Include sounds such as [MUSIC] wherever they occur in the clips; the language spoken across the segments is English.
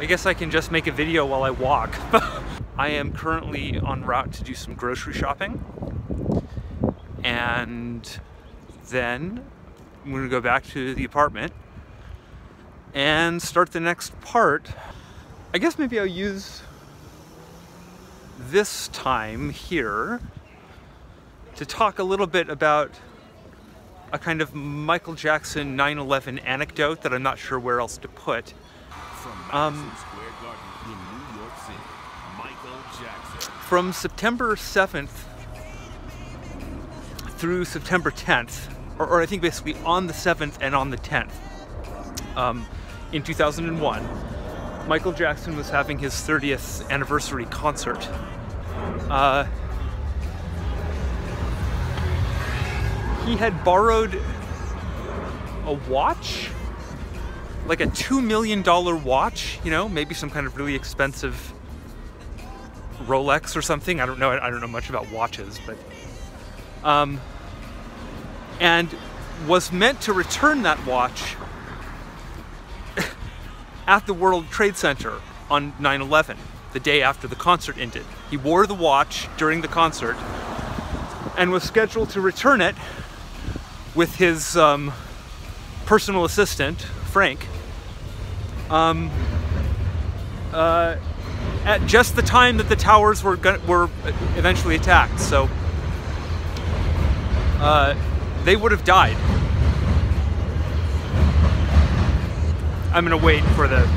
I guess I can just make a video while I walk. [LAUGHS] I am currently en route to do some grocery shopping. And then I'm gonna go back to the apartment and start the next part. I guess maybe I'll use this time here to talk a little bit about a kind of Michael Jackson 9-11 anecdote that I'm not sure where else to put. Um, from September 7th through September 10th, or, or, I think basically on the 7th and on the 10th, um, in 2001, Michael Jackson was having his 30th anniversary concert. Uh, he had borrowed a watch, like a $2 million watch, you know, maybe some kind of really expensive Rolex or something. I don't know. I don't know much about watches, but. Um, and was meant to return that watch [LAUGHS] at the World Trade Center on 9 11, the day after the concert ended. He wore the watch during the concert and was scheduled to return it with his um, personal assistant, Frank, um, uh, at just the time that the towers were, were eventually attacked. So uh, they would have died. I'm gonna wait for the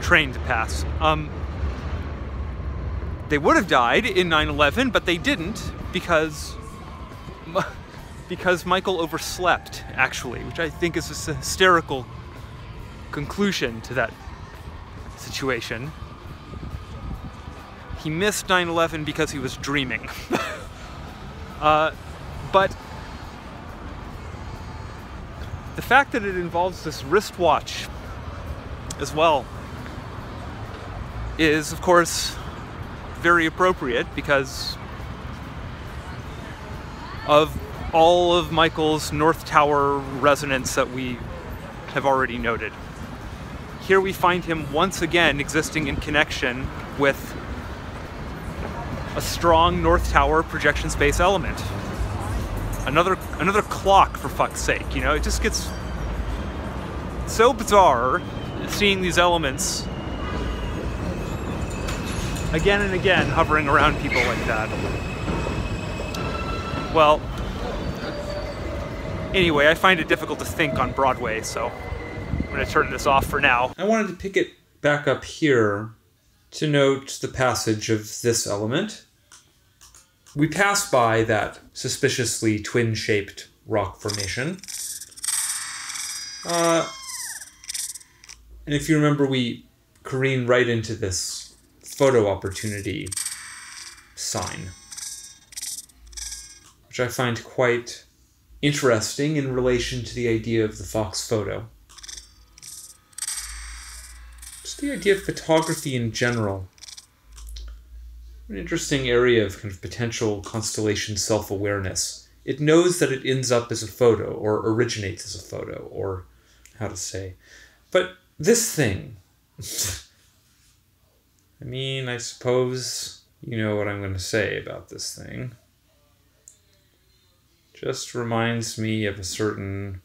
train to pass. Um, they would have died in 9/11, but they didn't because [LAUGHS] because Michael overslept, actually, which I think is a hysterical conclusion to that situation. He missed 9/11 because he was dreaming. [LAUGHS] Uh, but the fact that it involves this wristwatch as well is, of course, very appropriate because of all of Michael's North Tower resonance that we have already noted. Here we find him once again existing in connection with a strong North Tower projection space element. Another another clock for fuck's sake, you know, it just gets so bizarre seeing these elements again and again hovering around people like that. Well, anyway, I find it difficult to think on Broadway, so I'm going to turn this off for now. I wanted to pick it back up here to note the passage of this element. We pass by that suspiciously twin shaped rock formation. Uh, and if you remember, we careen right into this photo opportunity sign, which I find quite interesting in relation to the idea of the Fox photo. Just the idea of photography in general an interesting area of kind of potential constellation self awareness. It knows that it ends up as a photo or originates as a photo or how to say. But this thing, [LAUGHS] I mean, I suppose you know what I'm going to say about this thing. Just reminds me of a certain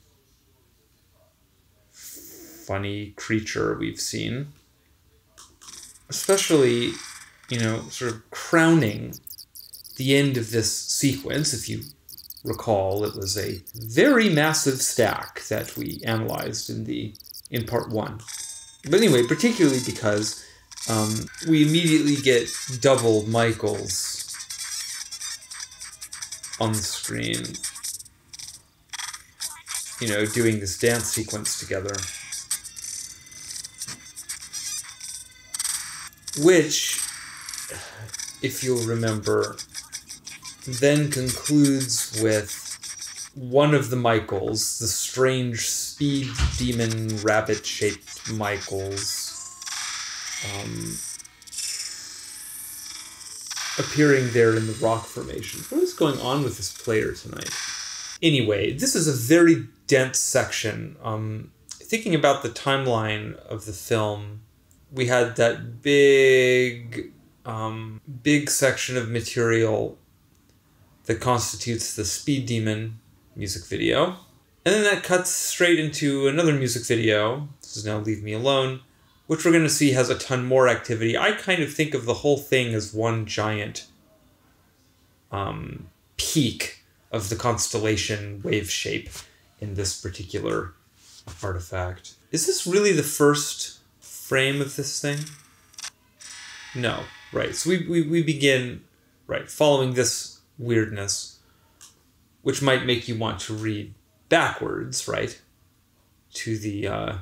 funny creature we've seen. Especially you know, sort of crowning the end of this sequence. If you recall, it was a very massive stack that we analyzed in the in part one. But anyway, particularly because um, we immediately get double Michaels on screen, you know, doing this dance sequence together. Which if you'll remember, then concludes with one of the Michaels, the strange speed demon rabbit shaped Michaels, um, appearing there in the rock formation. What is going on with this player tonight? Anyway, this is a very dense section. Um, thinking about the timeline of the film, we had that big, um, big section of material that constitutes the Speed Demon music video. And then that cuts straight into another music video. This is now Leave Me Alone, which we're going to see has a ton more activity. I kind of think of the whole thing as one giant um, peak of the constellation wave shape in this particular artifact. Is this really the first frame of this thing? No. Right. So we, we, we begin, right, following this weirdness, which might make you want to read backwards, right, to the uh,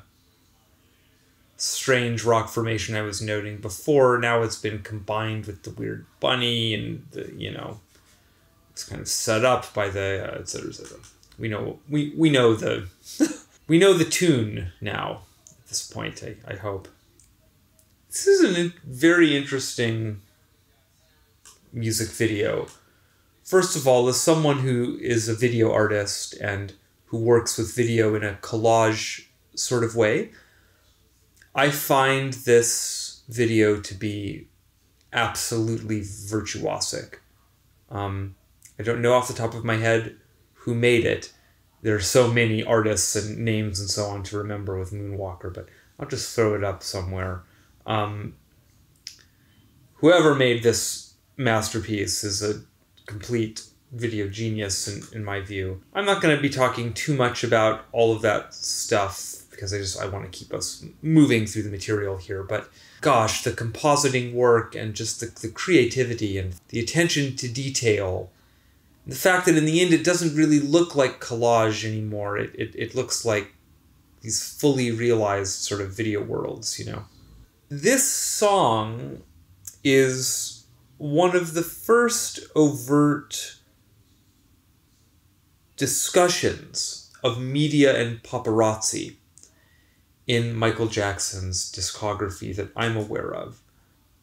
strange rock formation I was noting before. Now it's been combined with the weird bunny and the, you know, it's kind of set up by the, uh, et cetera, et cetera. We know, we, we know the, [LAUGHS] we know the tune now at this point, I, I hope. This is a very interesting music video. First of all, as someone who is a video artist and who works with video in a collage sort of way, I find this video to be absolutely virtuosic. Um, I don't know off the top of my head who made it. There are so many artists and names and so on to remember with Moonwalker, but I'll just throw it up somewhere. Um, whoever made this masterpiece is a complete video genius in, in my view. I'm not going to be talking too much about all of that stuff because I just I want to keep us moving through the material here, but gosh, the compositing work and just the, the creativity and the attention to detail. The fact that in the end it doesn't really look like collage anymore. It, it, it looks like these fully realized sort of video worlds, you know. This song is one of the first overt discussions of media and paparazzi in Michael Jackson's discography that I'm aware of.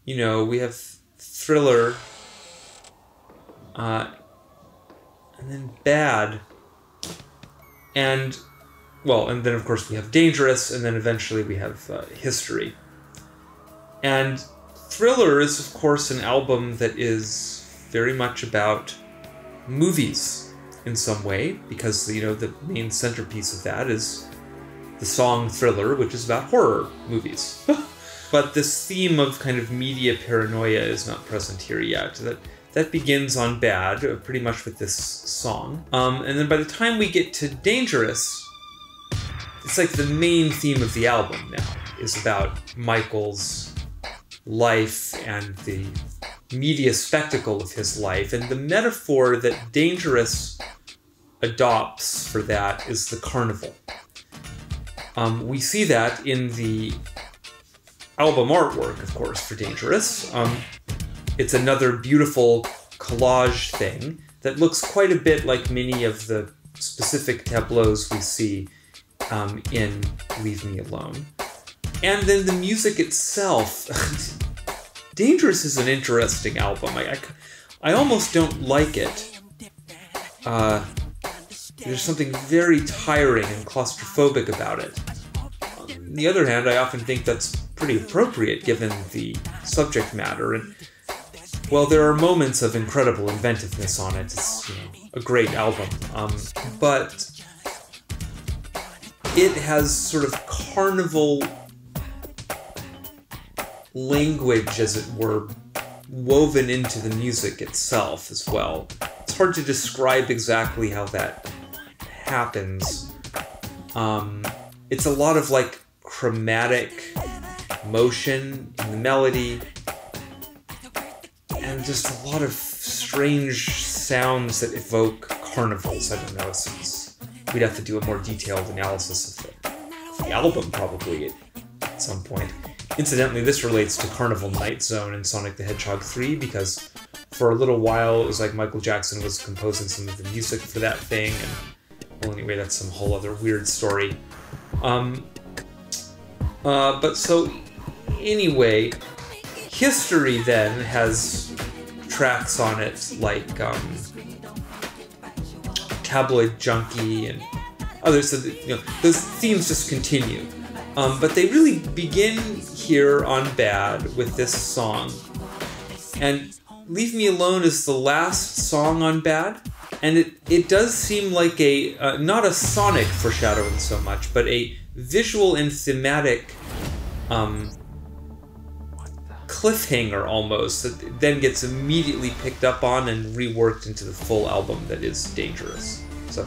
You know, we have Thriller, uh, and then Bad, and, well, and then of course we have Dangerous, and then eventually we have uh, History. And Thriller is, of course, an album that is very much about movies in some way, because, you know, the main centerpiece of that is the song Thriller, which is about horror movies. [LAUGHS] but this theme of kind of media paranoia is not present here yet. That that begins on Bad, uh, pretty much with this song. Um, and then by the time we get to Dangerous, it's like the main theme of the album now is about Michael's life and the media spectacle of his life. And the metaphor that Dangerous adopts for that is the carnival. Um, we see that in the album artwork, of course, for Dangerous. Um, it's another beautiful collage thing that looks quite a bit like many of the specific tableaus we see um, in Leave Me Alone. And then the music itself. [LAUGHS] Dangerous is an interesting album. I, I, I almost don't like it. Uh, there's something very tiring and claustrophobic about it. On the other hand, I often think that's pretty appropriate given the subject matter. And well, there are moments of incredible inventiveness on it. It's you know, a great album, um, but it has sort of carnival language, as it were, woven into the music itself as well. It's hard to describe exactly how that happens. Um, it's a lot of like chromatic motion in the melody and just a lot of strange sounds that evoke carnivals. I don't know. It's, we'd have to do a more detailed analysis of the, the album probably at, at some point. Incidentally, this relates to Carnival Night Zone in Sonic the Hedgehog 3 because for a little while it was like Michael Jackson was composing some of the music for that thing, and well, anyway, that's some whole other weird story. Um, uh, but so, anyway, history then has tracks on it like um, tabloid junkie and others. So you know, those themes just continue. Um, but they really begin here on Bad with this song. And Leave Me Alone is the last song on Bad. And it, it does seem like a, uh, not a sonic foreshadowing so much, but a visual and thematic um, cliffhanger almost that then gets immediately picked up on and reworked into the full album that is Dangerous. So,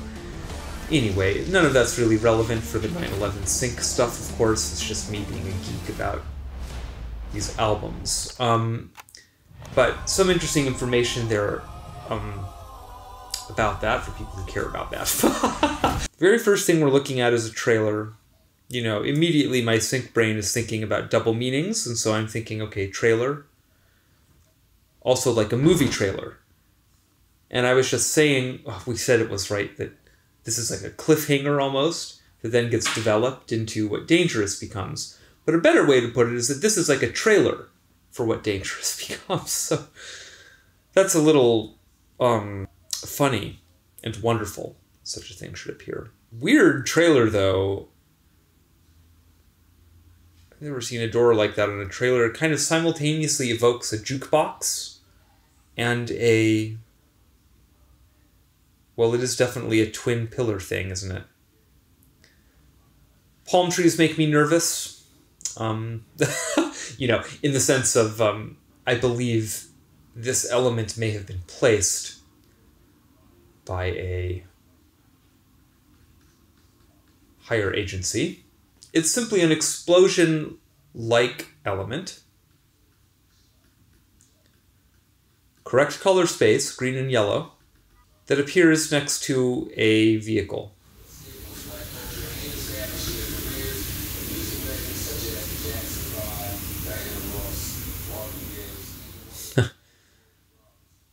anyway, none of that's really relevant for the 9/11 sync stuff. Of course, it's just me being a geek about these albums. Um, but some interesting information there um, about that for people who care about that. [LAUGHS] Very first thing we're looking at is a trailer you know, immediately my sync brain is thinking about double meanings, and so I'm thinking, okay, trailer. Also, like a movie trailer. And I was just saying, oh, we said it was right that this is like a cliffhanger almost that then gets developed into what Dangerous becomes. But a better way to put it is that this is like a trailer for what Dangerous [LAUGHS] becomes. So that's a little um, funny and wonderful. Such a thing should appear. Weird trailer though I've never seen a door like that on a trailer. It kind of simultaneously evokes a jukebox and a. Well, it is definitely a twin pillar thing, isn't it? Palm trees make me nervous. Um, [LAUGHS] you know, in the sense of, um, I believe this element may have been placed by a higher agency it's simply an explosion like element. Correct color space, green and yellow, that appears next to a vehicle.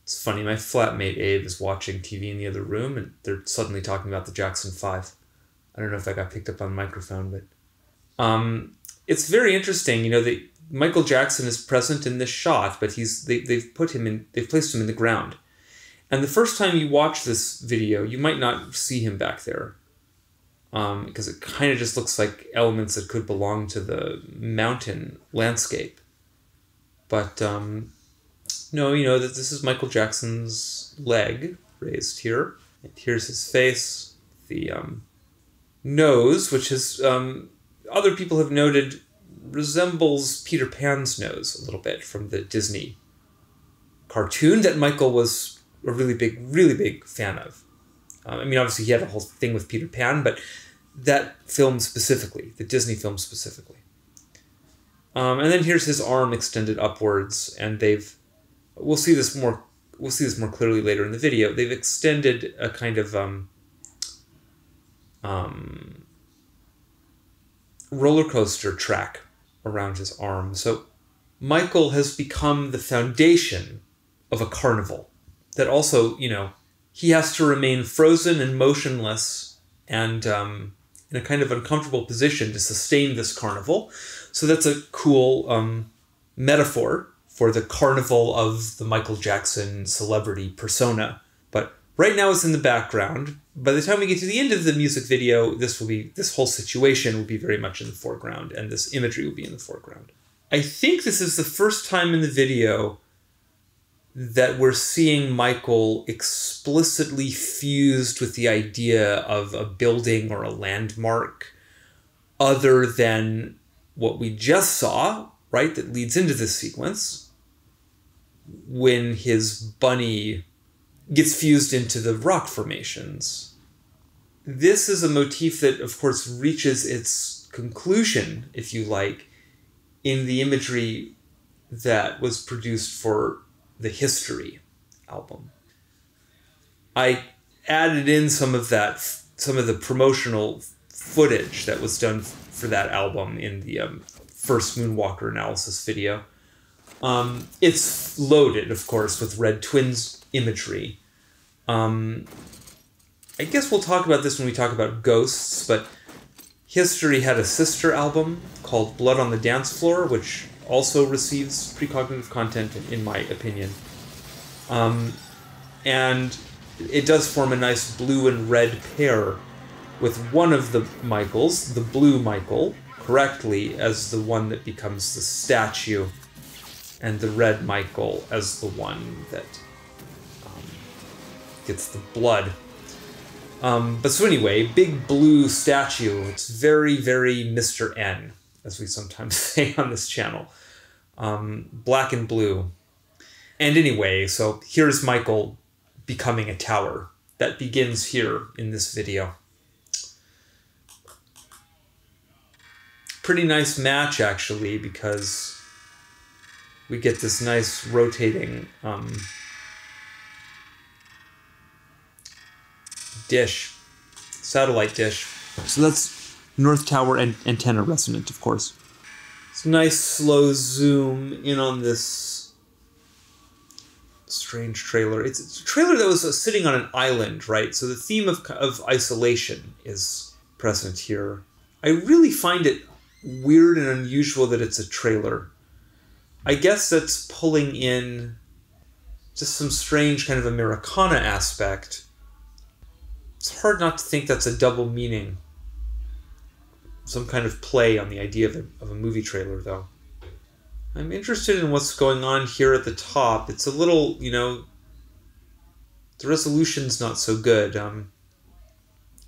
it's funny, my flatmate Abe is watching TV in the other room and they're suddenly talking about the Jackson 5. I don't know if that got picked up on the microphone, but um, it's very interesting, you know, that Michael Jackson is present in this shot, but he's they, they've put him in they've placed him in the ground. And the first time you watch this video, you might not see him back there. Um, because it kind of just looks like elements that could belong to the mountain landscape. But um, no, you know that this is Michael Jackson's leg raised here. And here's his face, the um, nose, which is um, other people have noted resembles Peter Pan's nose a little bit from the Disney cartoon that Michael was a really big, really big fan of. Um, I mean, obviously he had a whole thing with Peter Pan, but that film specifically, the Disney film specifically. Um, and then here's his arm extended upwards, and they've we'll see this more we'll see this more clearly later in the video. They've extended a kind of um, um, roller coaster track around his arm. So Michael has become the foundation of a carnival that also, you know, he has to remain frozen and motionless and um, in a kind of uncomfortable position to sustain this carnival. So that's a cool um, metaphor for the carnival of the Michael Jackson celebrity persona. But right now it's in the background by the time we get to the end of the music video, this will be this whole situation will be very much in the foreground, and this imagery will be in the foreground. I think this is the first time in the video that we're seeing Michael explicitly fused with the idea of a building or a landmark other than what we just saw, right, that leads into this sequence when his bunny gets fused into the rock formations. This is a motif that, of course, reaches its conclusion, if you like, in the imagery that was produced for the History album. I added in some of that, some of the promotional footage that was done for that album in the um, first Moonwalker analysis video. Um, it's loaded, of course, with Red Twins imagery. Um, I guess we'll talk about this when we talk about ghosts, but History had a sister album called Blood on the Dance Floor, which also receives precognitive content, in my opinion. Um, and it does form a nice blue and red pair with one of the Michaels, the blue Michael, correctly as the one that becomes the statue, and the red Michael as the one that um, gets the blood. Um, but so anyway, big blue statue. It's very, very Mr. N, as we sometimes [LAUGHS] say on this channel. Um, black and blue. And anyway, so here's Michael becoming a tower. That begins here in this video. Pretty nice match, actually, because we get this nice rotating um, dish, satellite dish. So that's North Tower and antenna resonant, of course. It's a nice slow zoom in on this strange trailer. It's, it's a trailer that was uh, sitting on an island, right? So the theme of, of isolation is present here. I really find it weird and unusual that it's a trailer. I guess that's pulling in just some strange kind of Americana aspect it's hard not to think that's a double meaning. Some kind of play on the idea of a, of a movie trailer, though. I'm interested in what's going on here at the top. It's a little, you know, the resolution's not so good. Um,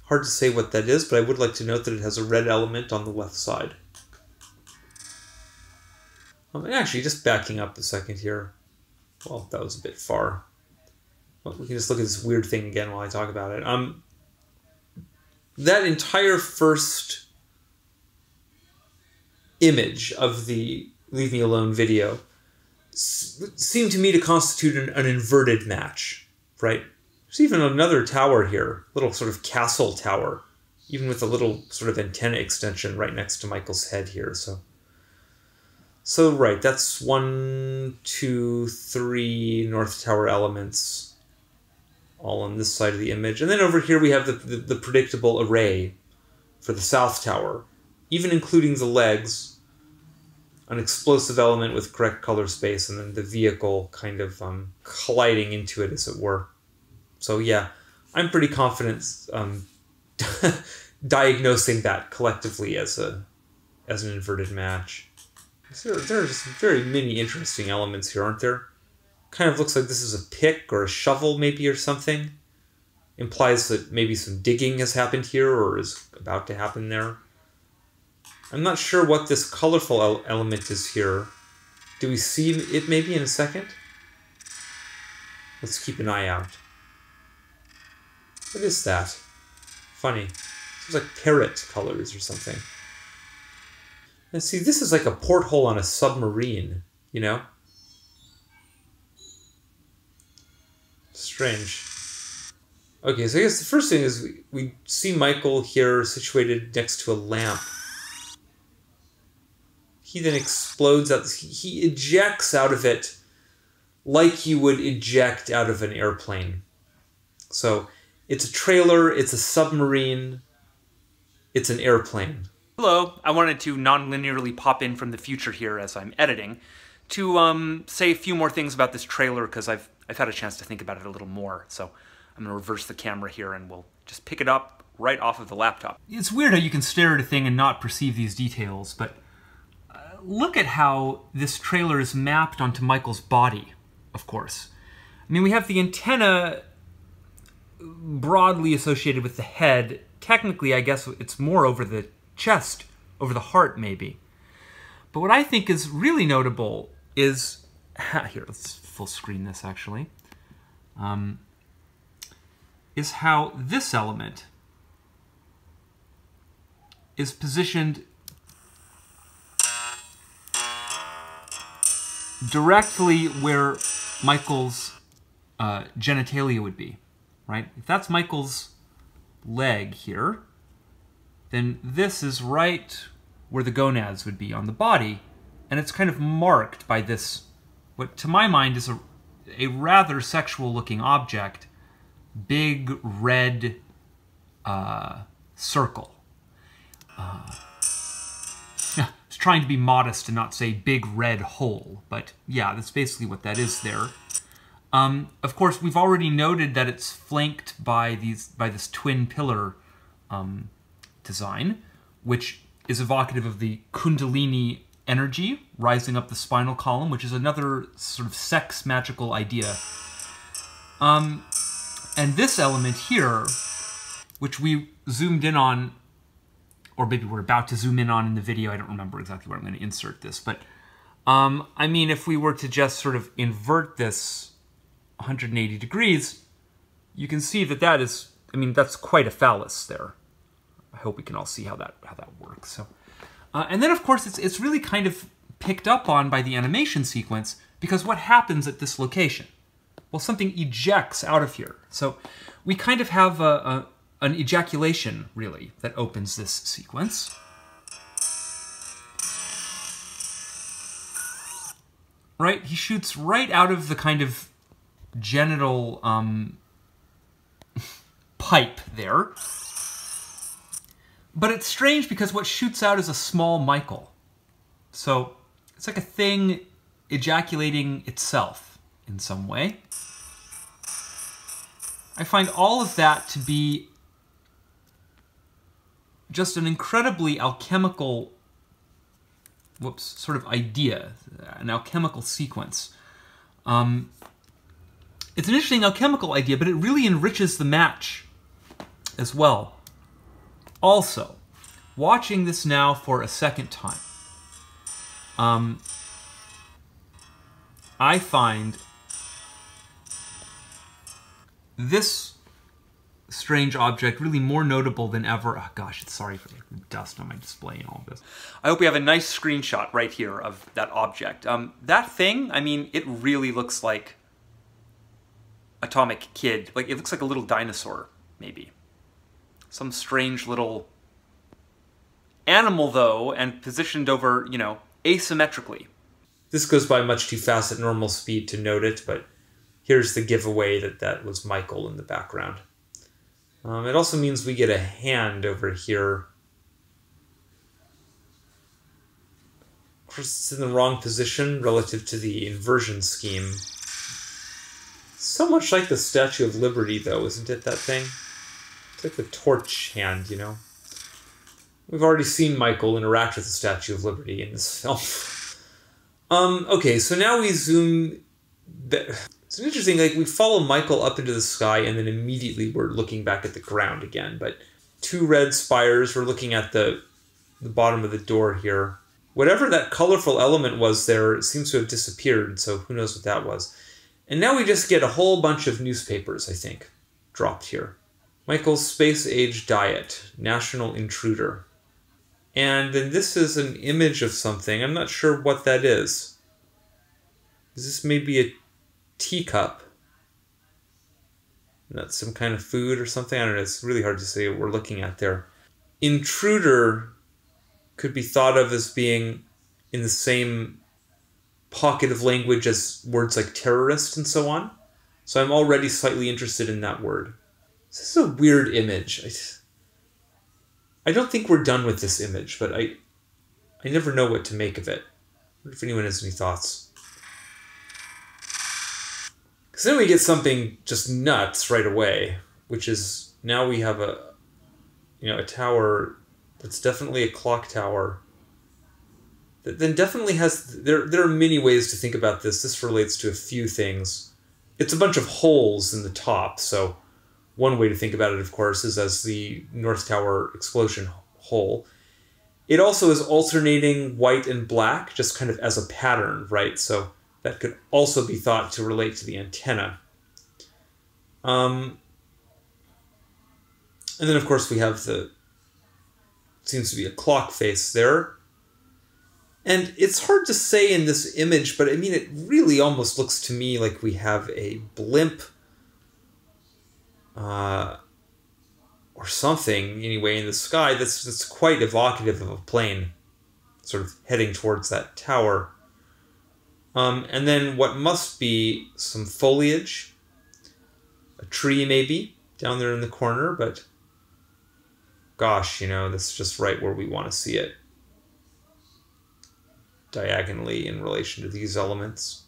hard to say what that is, but I would like to note that it has a red element on the left side. Um, and actually, just backing up a second here. Well, that was a bit far. We can just look at this weird thing again while I talk about it. Um, that entire first image of the Leave Me Alone video seemed to me to constitute an, an inverted match, right? There's even another tower here, a little sort of castle tower, even with a little sort of antenna extension right next to Michael's head here. So, so right, that's one, two, three North Tower elements all on this side of the image. And then over here we have the, the, the predictable array for the south tower, even including the legs, an explosive element with correct color space, and then the vehicle kind of um, colliding into it, as it were. So yeah, I'm pretty confident um, [LAUGHS] diagnosing that collectively as a as an inverted match. There, there are just very many interesting elements here, aren't there? kind of looks like this is a pick or a shovel maybe or something. Implies that maybe some digging has happened here or is about to happen there. I'm not sure what this colorful element is here. Do we see it maybe in a second? Let's keep an eye out. What is that? Funny. It's like parrot colors or something. And see, this is like a porthole on a submarine, you know? Strange. Okay, so I guess the first thing is we, we see Michael here situated next to a lamp. He then explodes out. He ejects out of it like you would eject out of an airplane. So it's a trailer, it's a submarine, it's an airplane. Hello, I wanted to non-linearly pop in from the future here as I'm editing to um, say a few more things about this trailer because I've, I've had a chance to think about it a little more. So I'm going to reverse the camera here and we'll just pick it up right off of the laptop. It's weird how you can stare at a thing and not perceive these details, but uh, look at how this trailer is mapped onto Michael's body, of course. I mean, we have the antenna broadly associated with the head. Technically, I guess it's more over the chest, over the heart, maybe. But what I think is really notable is [LAUGHS] here. Let's full screen this actually. Um, is how this element is positioned directly where Michael's uh, genitalia would be, right? If that's Michael's leg here, then this is right where the gonads would be on the body, and it's kind of marked by this, what to my mind is a, a rather sexual looking object, big red uh, circle. Uh, [LAUGHS] it's trying to be modest and not say big red hole, but yeah, that's basically what that is there. Um, of course, we've already noted that it's flanked by these by this twin pillar um, design, which is evocative of the Kundalini energy rising up the spinal column, which is another sort of sex magical idea. Um, and this element here, which we zoomed in on, or maybe we're about to zoom in on in the video. I don't remember exactly where I'm going to insert this, but um, I mean, if we were to just sort of invert this 180 degrees, you can see that that is, I mean, that's quite a phallus there. I hope we can all see how that how that works. So, uh, and then of course it's it's really kind of picked up on by the animation sequence because what happens at this location? Well, something ejects out of here. So we kind of have a, a an ejaculation really that opens this sequence. Right, he shoots right out of the kind of genital um, [LAUGHS] pipe there. But it's strange because what shoots out is a small Michael. So it's like a thing ejaculating itself in some way. I find all of that to be just an incredibly alchemical, whoops, sort of idea, an alchemical sequence. Um, it's an interesting alchemical idea, but it really enriches the match as well. Also, watching this now for a second time, um, I find this strange object really more notable than ever. Oh gosh, it's sorry for the dust on my display and all this. I hope we have a nice screenshot right here of that object. Um, that thing, I mean, it really looks like Atomic Kid. Like, it looks like a little dinosaur, maybe. Some strange little animal, though, and positioned over, you know, asymmetrically. This goes by much too fast at normal speed to note it, but here's the giveaway that that was Michael in the background. Um, it also means we get a hand over here. Of course, it's in the wrong position relative to the inversion scheme. So much like the Statue of Liberty, though, isn't it, that thing? It's like the torch hand, you know? We've already seen Michael interact with the Statue of Liberty in this film. [LAUGHS] um, okay, so now we zoom... It's interesting, like, we follow Michael up into the sky, and then immediately we're looking back at the ground again, but two red spires, we're looking at the, the bottom of the door here. Whatever that colorful element was there, it seems to have disappeared, so who knows what that was. And now we just get a whole bunch of newspapers, I think, dropped here. Michael's Space Age Diet, National Intruder. And then this is an image of something. I'm not sure what that is. Is this maybe a teacup? That's some kind of food or something? I don't know. It's really hard to say what we're looking at there. Intruder could be thought of as being in the same pocket of language as words like terrorist and so on. So I'm already slightly interested in that word. This is a weird image. I, I don't think we're done with this image, but I I never know what to make of it. if anyone has any thoughts. Because then we get something just nuts right away, which is now we have a you know a tower that's definitely a clock tower that then definitely has there there are many ways to think about this. This relates to a few things. It's a bunch of holes in the top, so one way to think about it, of course, is as the North Tower explosion hole. It also is alternating white and black, just kind of as a pattern, right? So that could also be thought to relate to the antenna. Um, and then, of course, we have the seems to be a clock face there. And it's hard to say in this image, but I mean, it really almost looks to me like we have a blimp uh, or something, anyway, in the sky that's, that's quite evocative of a plane sort of heading towards that tower. Um, and then what must be some foliage, a tree maybe, down there in the corner, but gosh, you know, that's just right where we want to see it diagonally in relation to these elements.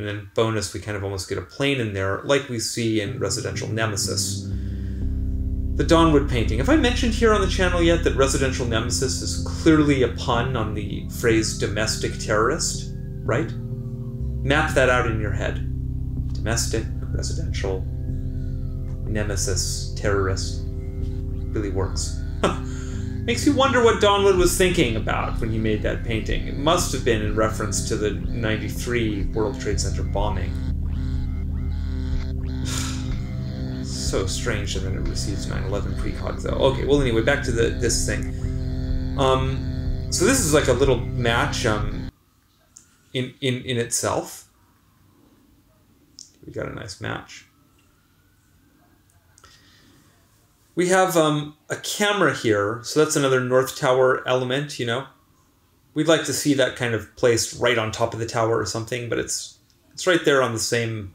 And then bonus, we kind of almost get a plane in there, like we see in Residential Nemesis. The Dawnwood painting. Have I mentioned here on the channel yet that Residential Nemesis is clearly a pun on the phrase domestic terrorist? Right? Map that out in your head. Domestic, residential, nemesis, terrorist. Really works. [LAUGHS] Makes you wonder what Dawnwood was thinking about when he made that painting. It must have been in reference to the 93 World Trade Center bombing. [SIGHS] so strange that it receives 9/11 precog though. Okay, well anyway, back to the this thing. Um, so this is like a little match um, in in in itself. We got a nice match. We have um, a camera here, so that's another North Tower element, you know. We'd like to see that kind of placed right on top of the tower or something, but it's it's right there on the same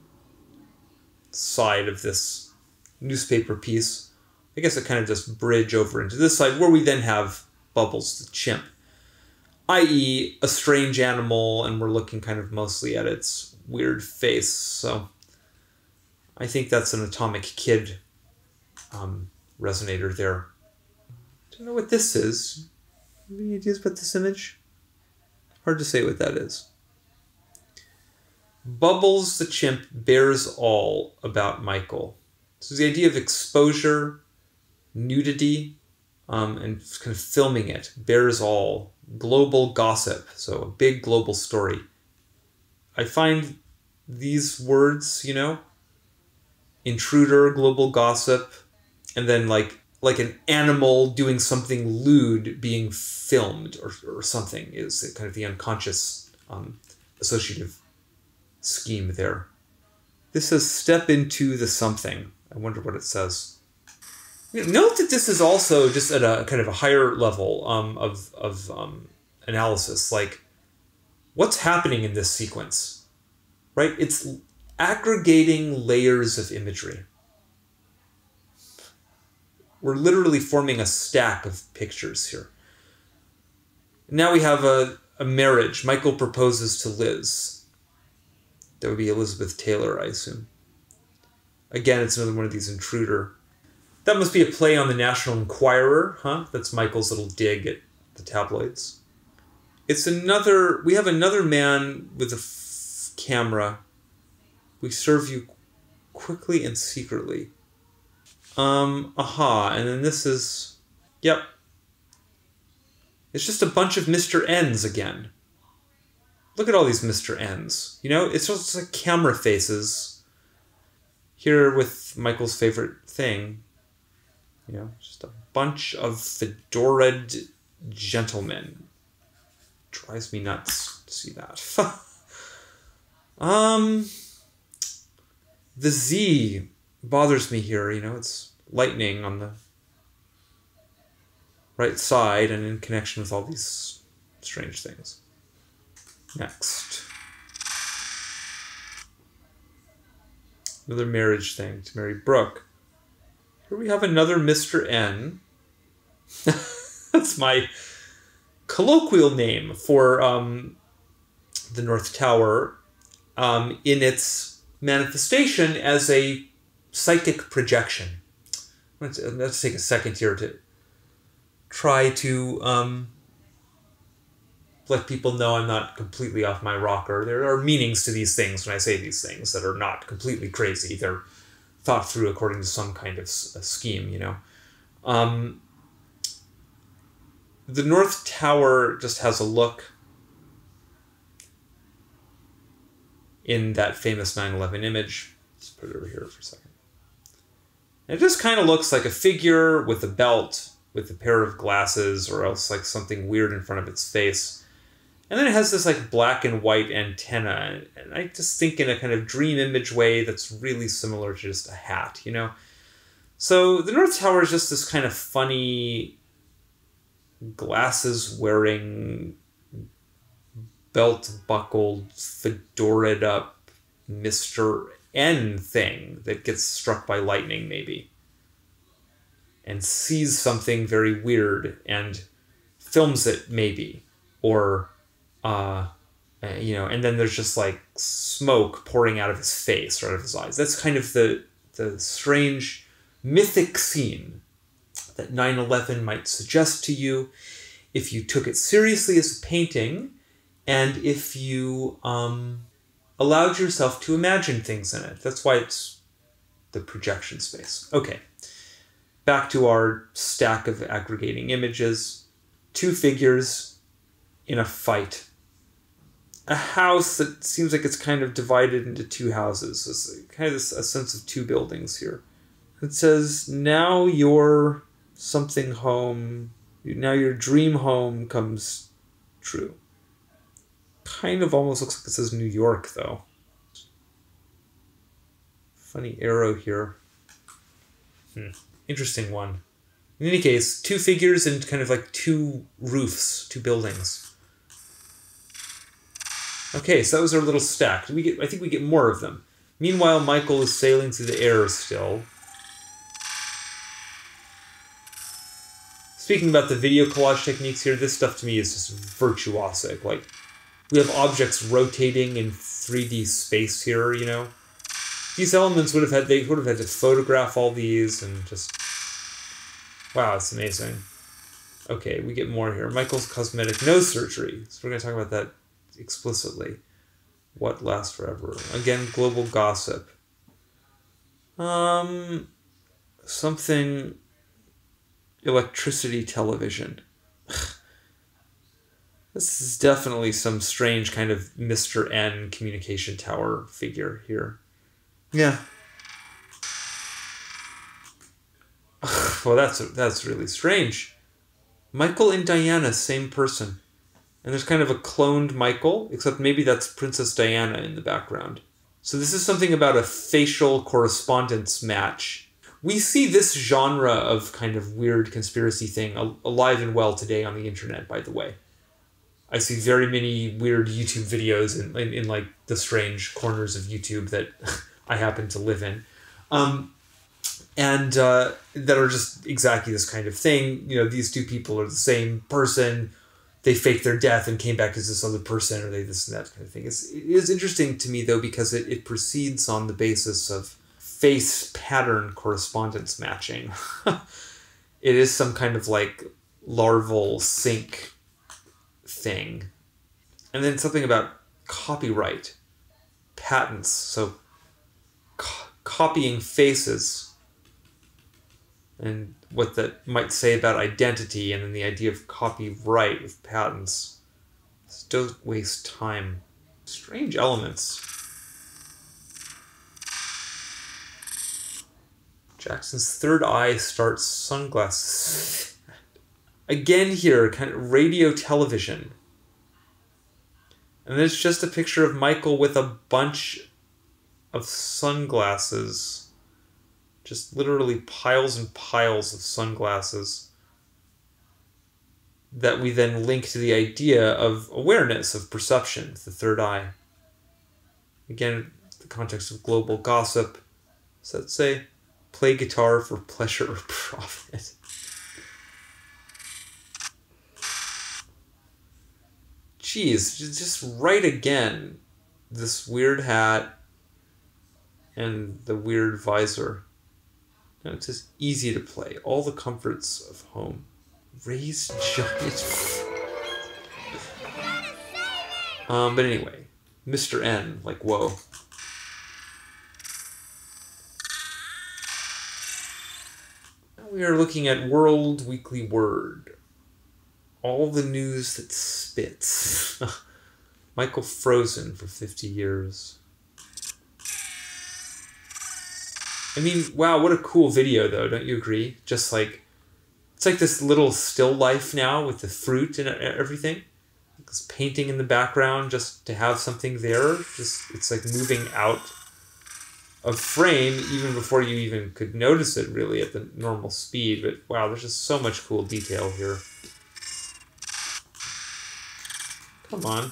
side of this newspaper piece. I guess it kind of just bridge over into this side where we then have Bubbles the chimp, i.e., a strange animal, and we're looking kind of mostly at its weird face. So I think that's an Atomic Kid um, resonator there. Don't know what this is. Any ideas about this image? Hard to say what that is. Bubbles the chimp bears all about Michael. So the idea of exposure, nudity, um, and kind of filming it bears all global gossip. So a big global story. I find these words, you know, intruder, global gossip, and then like like an animal doing something lewd being filmed or, or something is kind of the unconscious um, associative scheme there. This says step into the something. I wonder what it says. Note that this is also just at a kind of a higher level um, of, of um, analysis. Like, what's happening in this sequence? Right? It's aggregating layers of imagery. We're literally forming a stack of pictures here. Now we have a, a marriage. Michael proposes to Liz. That would be Elizabeth Taylor, I assume. Again, it's another one of these intruder. That must be a play on the National Enquirer, huh? That's Michael's little dig at the tabloids. It's another. We have another man with a camera. We serve you quickly and secretly. Um, aha, and then this is. Yep. It's just a bunch of Mr. N's again. Look at all these Mr. N's. You know, it's just like camera faces here with Michael's favorite thing, you know, just a bunch of fedored gentlemen. Drives me nuts to see that. [LAUGHS] um, the Z bothers me here. You know, it's lightning on the right side and in connection with all these strange things. Next. another marriage thing to marry Brooke. Here we have another Mr. N. [LAUGHS] That's my colloquial name for um, the North Tower um, in its manifestation as a psychic projection. Let's, let's take a second here to try to um, let people know I'm not completely off my rocker. There are meanings to these things when I say these things that are not completely crazy. They're thought through according to some kind of scheme, you know. Um, the North Tower just has a look in that famous 9 11 image. Let's put it over here for a second. It just kind of looks like a figure with a belt with a pair of glasses or else like something weird in front of its face and then it has this like black and white antenna. And I just think in a kind of dream image way that's really similar to just a hat, you know? So the North Tower is just this kind of funny glasses wearing, belt buckled, fedored up Mr. N thing that gets struck by lightning, maybe. And sees something very weird and films it, maybe. Or uh, uh, you know, and then there's just like smoke pouring out of his face or out of his eyes. That's kind of the the strange mythic scene that 9/11 might suggest to you if you took it seriously as a painting and if you um, allowed yourself to imagine things in it. That's why it's the projection space. Okay. Back to our stack of aggregating images. Two figures in a fight a house that seems like it's kind of divided into two houses. It's kind of a sense of two buildings here. It says, now your something home, now your dream home comes true. Kind of almost looks like it says New York, though. Funny arrow here. Hmm. Interesting one. In any case, two figures and kind of like two roofs, two buildings. Okay, so that was our little stack. We get, I think we get more of them. Meanwhile, Michael is sailing through the air still. Speaking about the video collage techniques here, this stuff to me is just virtuosic. Like, we have objects rotating in 3D space here, you know? These elements would have had, they would have had to photograph all these and just... Wow, it's amazing. Okay, we get more here. Michael's cosmetic nose surgery. So we're going to talk about that explicitly. What lasts forever? Again, global gossip. Um, something. Electricity television. This is definitely some strange kind of Mr. N communication tower figure here. Yeah. [SIGHS] well, that's that's really strange. Michael and Diana, same person. And there's kind of a cloned Michael, except maybe that's Princess Diana in the background. So this is something about a facial correspondence match. We see this genre of kind of weird conspiracy thing alive and well today on the internet, by the way. I see very many weird YouTube videos in, in, in like the strange corners of YouTube that [LAUGHS] I happen to live in. Um, and uh, that are just exactly this kind of thing. You know, these two people are the same person they faked their death and came back as this other person or they this and that kind of thing. It's, it is interesting to me though because it, it proceeds on the basis of face pattern correspondence matching. [LAUGHS] it is some kind of like larval sync thing. And then something about copyright, patents. So co- copying faces and what that might say about identity and then the idea of copyright with patents. Just don't waste time. Strange elements. Jackson's third eye starts sunglasses. [LAUGHS] Again here, kind of radio television. And then it's just a picture of Michael with a bunch of sunglasses just literally piles and piles of sunglasses that we then link to the idea of awareness, of perception, the third eye. Again, the context of global gossip. So let's say, play guitar for pleasure or [LAUGHS] profit. Jeez, just right again. This weird hat and the weird visor. No, it's just easy to play. All the comforts of home. Raised [LAUGHS] giant. um, but anyway, Mr. N, like, whoa. Now we are looking at World Weekly Word. All the news that [LAUGHS] Michael frozen for 50 years. I mean, wow, what a cool video though, don't you agree? Just like it's like this little still life now with the fruit and everything. This painting in the background just to have something there. Just it's like moving out of frame even before you even could notice it really at the normal speed. But wow, there's just so much cool detail here. Come on.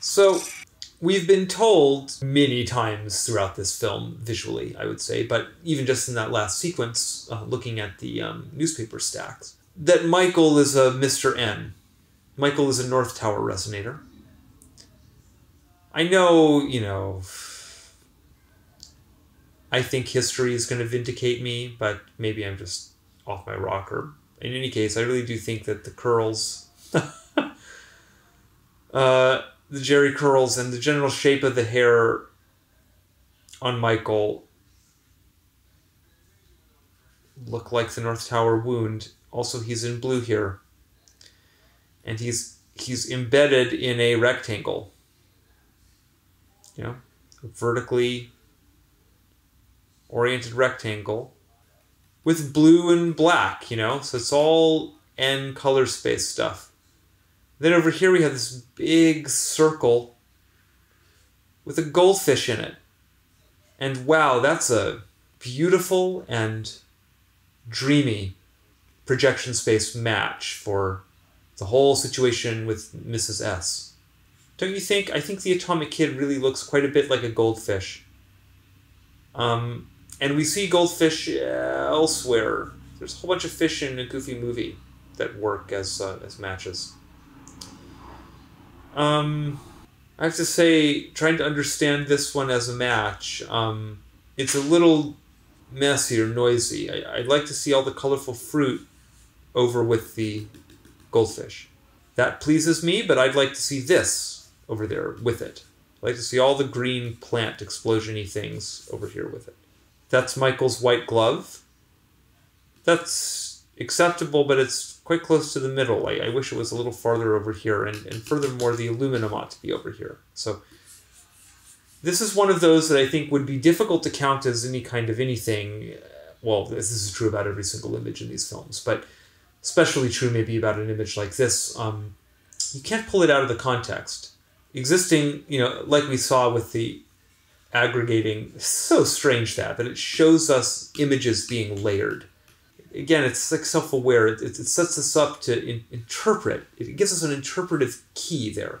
So We've been told many times throughout this film, visually, I would say, but even just in that last sequence, uh, looking at the um, newspaper stacks, that Michael is a Mr. N. Michael is a North Tower resonator. I know, you know, I think history is going to vindicate me, but maybe I'm just off my rocker. In any case, I really do think that the curls, [LAUGHS] uh, the Jerry curls, and the general shape of the hair on Michael look like the North Tower wound. Also, he's in blue here, and he's he's embedded in a rectangle. You know, vertically oriented rectangle with blue and black, you know? So it's all N color space stuff. Then over here we have this big circle with a goldfish in it. And wow, that's a beautiful and dreamy projection space match for the whole situation with Mrs. S. Don't you think? I think the Atomic Kid really looks quite a bit like a goldfish. Um, and we see goldfish elsewhere. There's a whole bunch of fish in a Goofy movie that work as uh, as matches. Um, I have to say, trying to understand this one as a match, um, it's a little messy or noisy. I, I'd like to see all the colorful fruit over with the goldfish. That pleases me, but I'd like to see this over there with it. I'd like to see all the green plant explosiony things over here with it. That's Michael's white glove. That's acceptable, but it's quite close to the middle. I, I wish it was a little farther over here, and, and furthermore, the aluminum ought to be over here. So this is one of those that I think would be difficult to count as any kind of anything. Well, this is true about every single image in these films, but especially true maybe about an image like this. Um, you can't pull it out of the context. Existing, you know, like we saw with the aggregating, so strange that, that it shows us images being layered. Again, it's like self-aware. It, it, sets us up to in, interpret. It gives us an interpretive key there.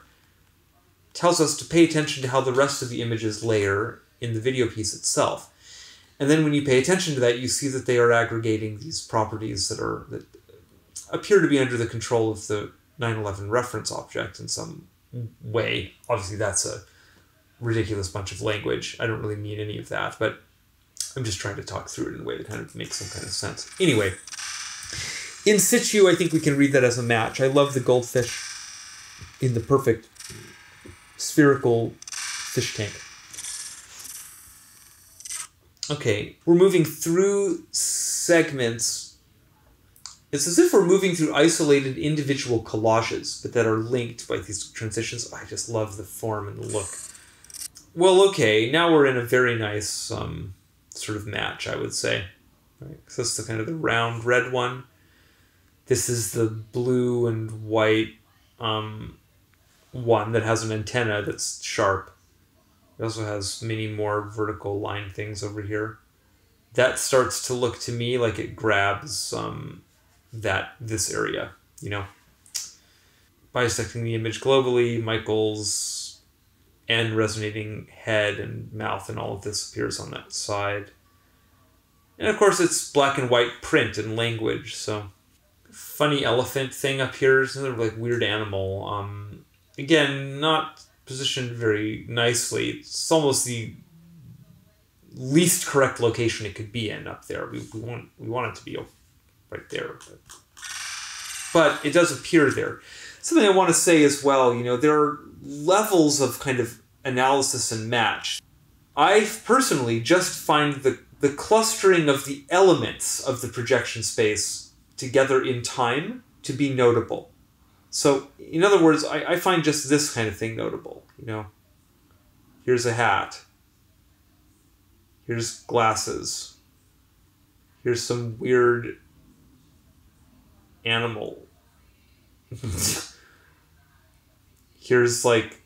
It tells us to pay attention to how the rest of the images layer in the video piece itself. And then when you pay attention to that, you see that they are aggregating these properties that are that appear to be under the control of the 911 reference object in some way. Obviously, that's a ridiculous bunch of language. I don't really mean any of that, but I'm just trying to talk through it in a way that kind of makes some kind of sense. Anyway, in situ, I think we can read that as a match. I love the goldfish in the perfect spherical fish tank. Okay, we're moving through segments. It's as if we're moving through isolated individual collages, but that are linked by these transitions. I just love the form and the look. Well, okay, now we're in a very nice um, sort of match, I would say. Right? So is the kind of the round red one. This is the blue and white um, one that has an antenna that's sharp. It also has many more vertical line things over here. That starts to look to me like it grabs um, that this area, you know. Bisecting the image globally, Michael's N resonating head and mouth and all of this appears on that side. And of course it's black and white print and language, so funny elephant thing up here is another like weird animal. Um, again, not positioned very nicely. It's almost the least correct location it could be in up there. We, we want we want it to be right there, but, but it does appear there. Something I want to say as well, you know, there are levels of kind of analysis and match. I personally just find the the clustering of the elements of the projection space together in time to be notable. So, in other words, I, I find just this kind of thing notable. You know, here's a hat. Here's glasses. Here's some weird animal. [LAUGHS] here's like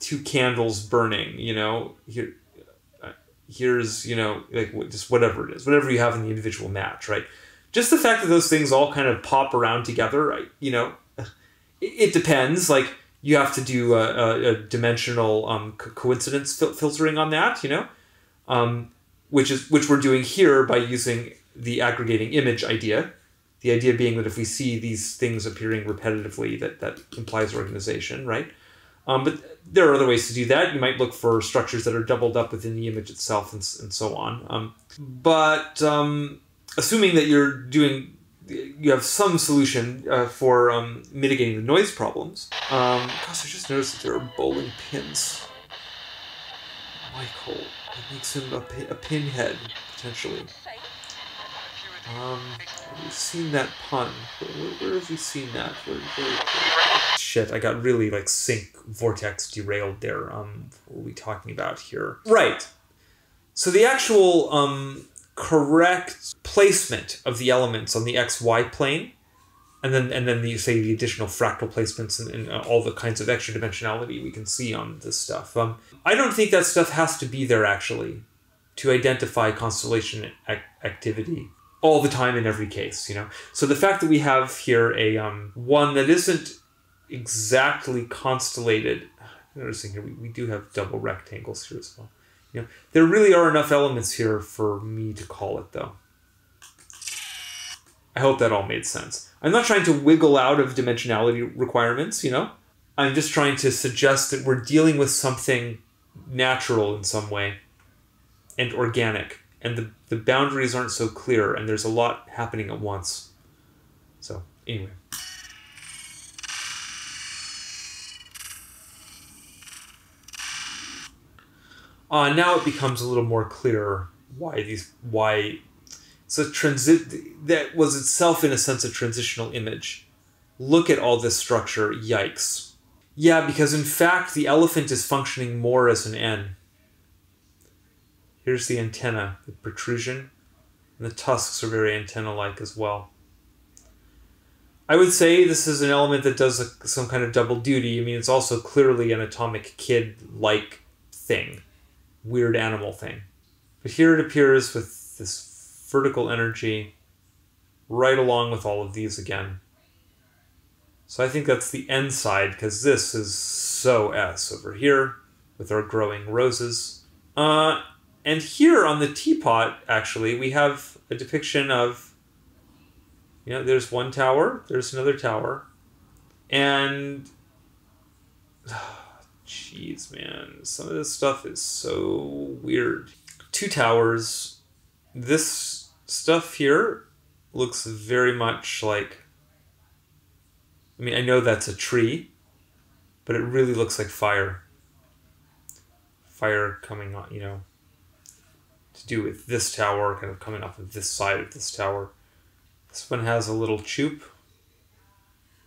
two candles burning. You know, here, uh, here's you know like just whatever it is, whatever you have in the individual match, right? just the fact that those things all kind of pop around together, I, you know, [LAUGHS] it, it, depends. Like you have to do a, a, a dimensional um, co- coincidence fil- filtering on that, you know, um, which is which we're doing here by using the aggregating image idea. The idea being that if we see these things appearing repetitively, that that implies organization, right? Um, but there are other ways to do that. You might look for structures that are doubled up within the image itself, and, and so on. Um, but um, assuming that you're doing, you have some solution uh, for um, mitigating the noise problems. Um, gosh, I just noticed that there are bowling pins. Michael, that makes him a, a pinhead potentially. Um, we've seen that pun. Where, where, have we seen that? Where, Shit, I got really like sync vortex derailed there. Um, what are we talking about here? Right. So the actual um, correct placement of the elements on the xy plane, and then and then you say the additional fractal placements and, and, all the kinds of extra dimensionality we can see on this stuff. Um, I don't think that stuff has to be there actually to identify constellation ac- activity all the time in every case, you know. So the fact that we have here a um, one that isn't exactly constellated. Noticing here, we, we do have double rectangles here as well. You know, there really are enough elements here for me to call it though. I hope that all made sense. I'm not trying to wiggle out of dimensionality requirements, you know. I'm just trying to suggest that we're dealing with something natural in some way and organic and the, the boundaries aren't so clear and there's a lot happening at once. So anyway. Uh, now it becomes a little more clear why these why so transit that was itself in a sense a transitional image. Look at all this structure yikes. Yeah because in fact the elephant is functioning more as an n Here's the antenna, the protrusion, and the tusks are very antenna-like as well. I would say this is an element that does a, some kind of double duty. I mean, it's also clearly an atomic kid-like thing, weird animal thing. But here it appears with this vertical energy right along with all of these again. So I think that's the end side because this is so S over here with our growing roses. Uh, and here on the teapot, actually, we have a depiction of, you know, there's one tower, there's another tower, and, [SIGHS] jeez, man, some of this stuff is so weird. Two towers. This stuff here looks very much like. I mean, I know that's a tree, but it really looks like fire. Fire coming on, you know, do with this tower, kind of coming off of this side of this tower. This one has a little choop.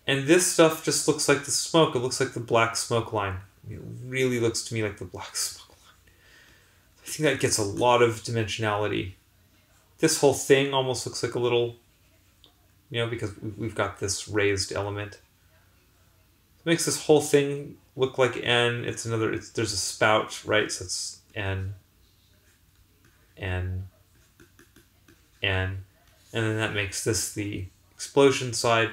And this stuff just looks like the smoke. It looks like the black smoke line. It really looks to me like the black [LAUGHS] smoke line. I think that gets a lot of dimensionality. This whole thing almost looks like a little, you know, because we've got this raised element. It makes this whole thing look like N. It's another, it's, there's a spout, right? So it's N and and and then that makes this the explosion side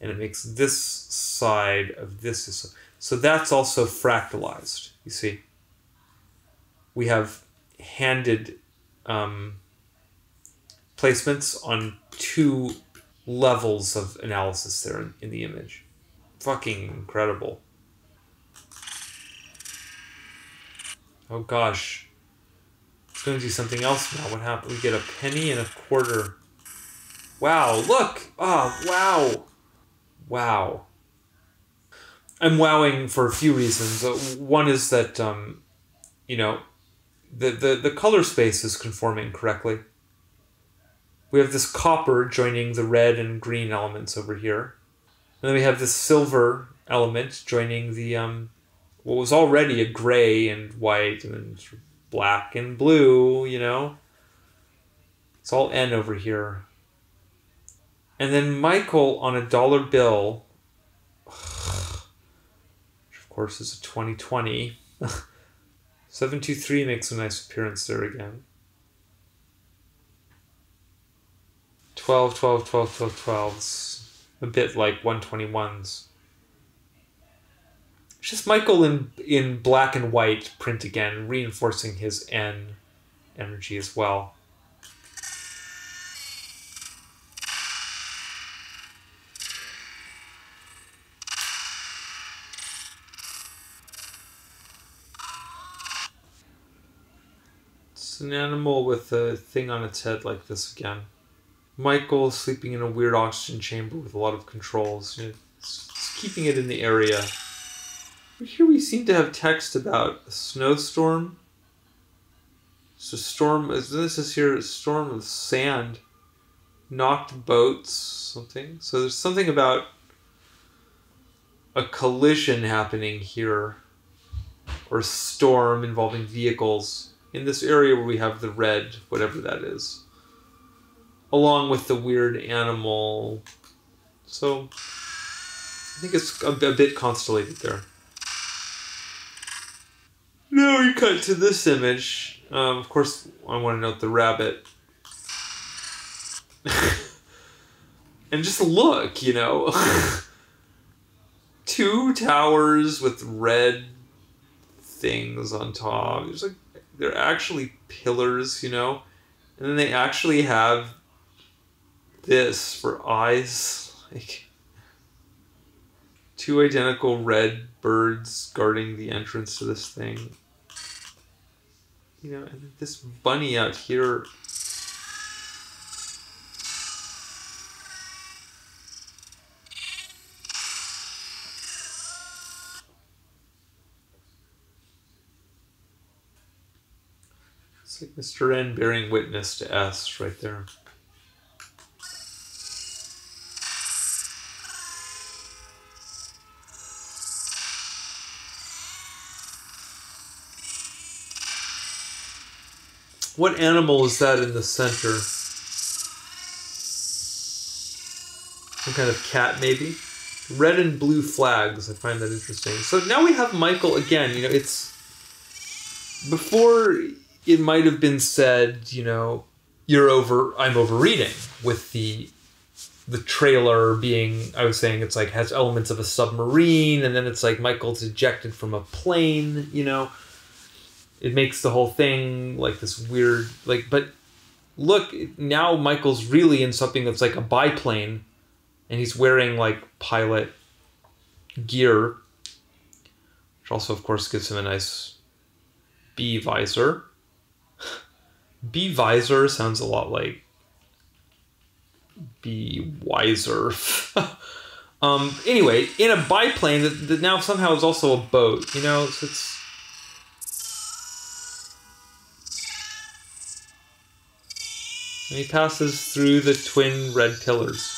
and it makes this side of this so that's also fractalized you see? We have handed um, placements on two levels of analysis there in, in the image. Fucking incredible. Oh gosh it's going to do something else now. What happened? We get a penny and a quarter. Wow, look! Oh, wow! Wow. I'm wowing for a few reasons. Uh, one is that, um, you know, the, the, the color space is conforming correctly. We have this copper joining the red and green elements over here. And then we have this silver element joining the um, what was already a gray and white and black and blue, you know. It's all N over here. And then Michael on a dollar bill, [SIGHS] which of course is a 2020. 723 [LAUGHS] makes a nice appearance there again. 12, 12, 12, 12, 12. It's a bit like 121s. It's just Michael in in black and white print again, reinforcing his N energy as well. It's an animal with a thing on its head like this again. Michael sleeping in a weird oxygen chamber with a lot of controls. It's, it's keeping it in the area. Here we seem to have text about a snowstorm. So storm. This is here a storm of sand, knocked boats, something. So there's something about a collision happening here, or a storm involving vehicles in this area where we have the red, whatever that is, along with the weird animal. So I think it's a, a bit constellated there. Now we cut to this image. Um, of course, I want to note the rabbit. [LAUGHS] and just look, you know. [LAUGHS] Two towers with red things on top. There's like they're actually pillars, you know. And then they actually have this for eyes. [LAUGHS] Like two identical red birds guarding the entrance to this thing. You know, and this bunny out here. It's like Mr. N bearing witness to S right there. What animal is that in the center? Some kind of cat, maybe? Red and blue flags. I find that interesting. So now we have Michael again. You know, it's. Before it might have been said, you know, you're over. I'm overreading with the the trailer being I was saying it's like has elements of a submarine and then it's like Michael's ejected from a plane, you know it makes the whole thing like this weird like but look now michael's really in something that's like a biplane and he's wearing like pilot gear which also of course gives him a nice b visor [LAUGHS] b visor sounds a lot like be wiser [LAUGHS] um anyway in a biplane that, that now somehow is also a boat you know? So it's And he passes through the twin red pillars.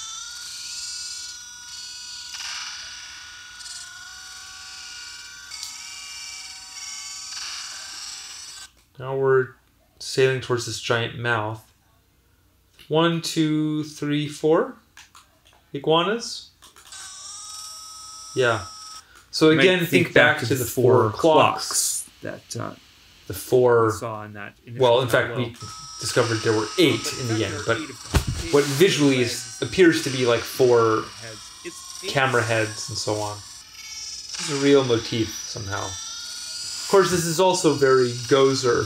Now we're sailing towards this giant mouth. One, two, three, four iguanas. Yeah. So again, think, think, back, back to, the four, four clocks, clocks that uh, the four saw in that. Well, in fact, we discovered there were eight in the end, but what visually is, appears to be like four camera heads and so on. This is a real motif somehow. Of course, this is also very Gozer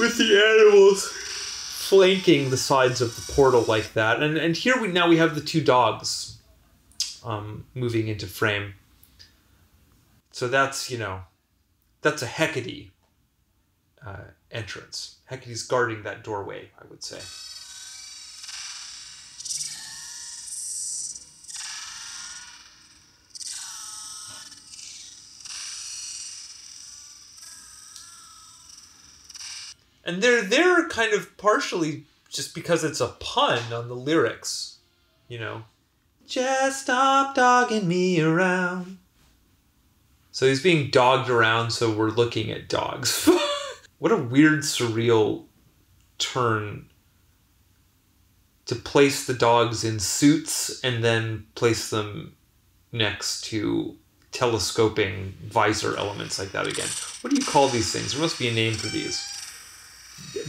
with the animals flanking the sides of the portal like that. And and here we now we have the two dogs um, moving into frame. So that's you know that's a Hecate uh, entrance. Hecate's guarding that doorway, I would say. And they're there kind of partially just because it's a pun on the lyrics, you know. Just stop dogging me around. So he's being dogged around, so we're looking at dogs. [LAUGHS] what a weird, surreal turn to place the dogs in suits and then place them next to telescoping visor elements like that again. What do you call these things? There must be a name for these.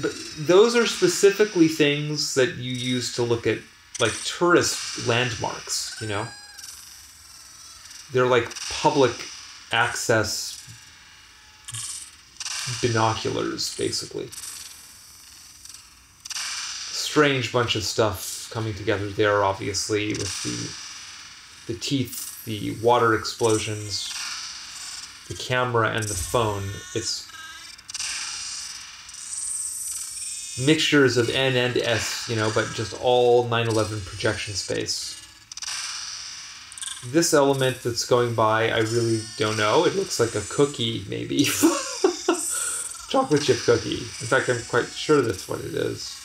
But those are specifically things that you use to look at like tourist landmarks, you know? They're like public access binoculars, basically. Strange bunch of stuff coming together there, obviously, with the the teeth, the water explosions, the camera, and the phone. It's mixtures of N and S, you know, but just all 911 projection space. This element that's going by, I really don't know. It looks like a cookie, maybe. [LAUGHS] Chocolate chip cookie. In fact, I'm quite sure that's what it is.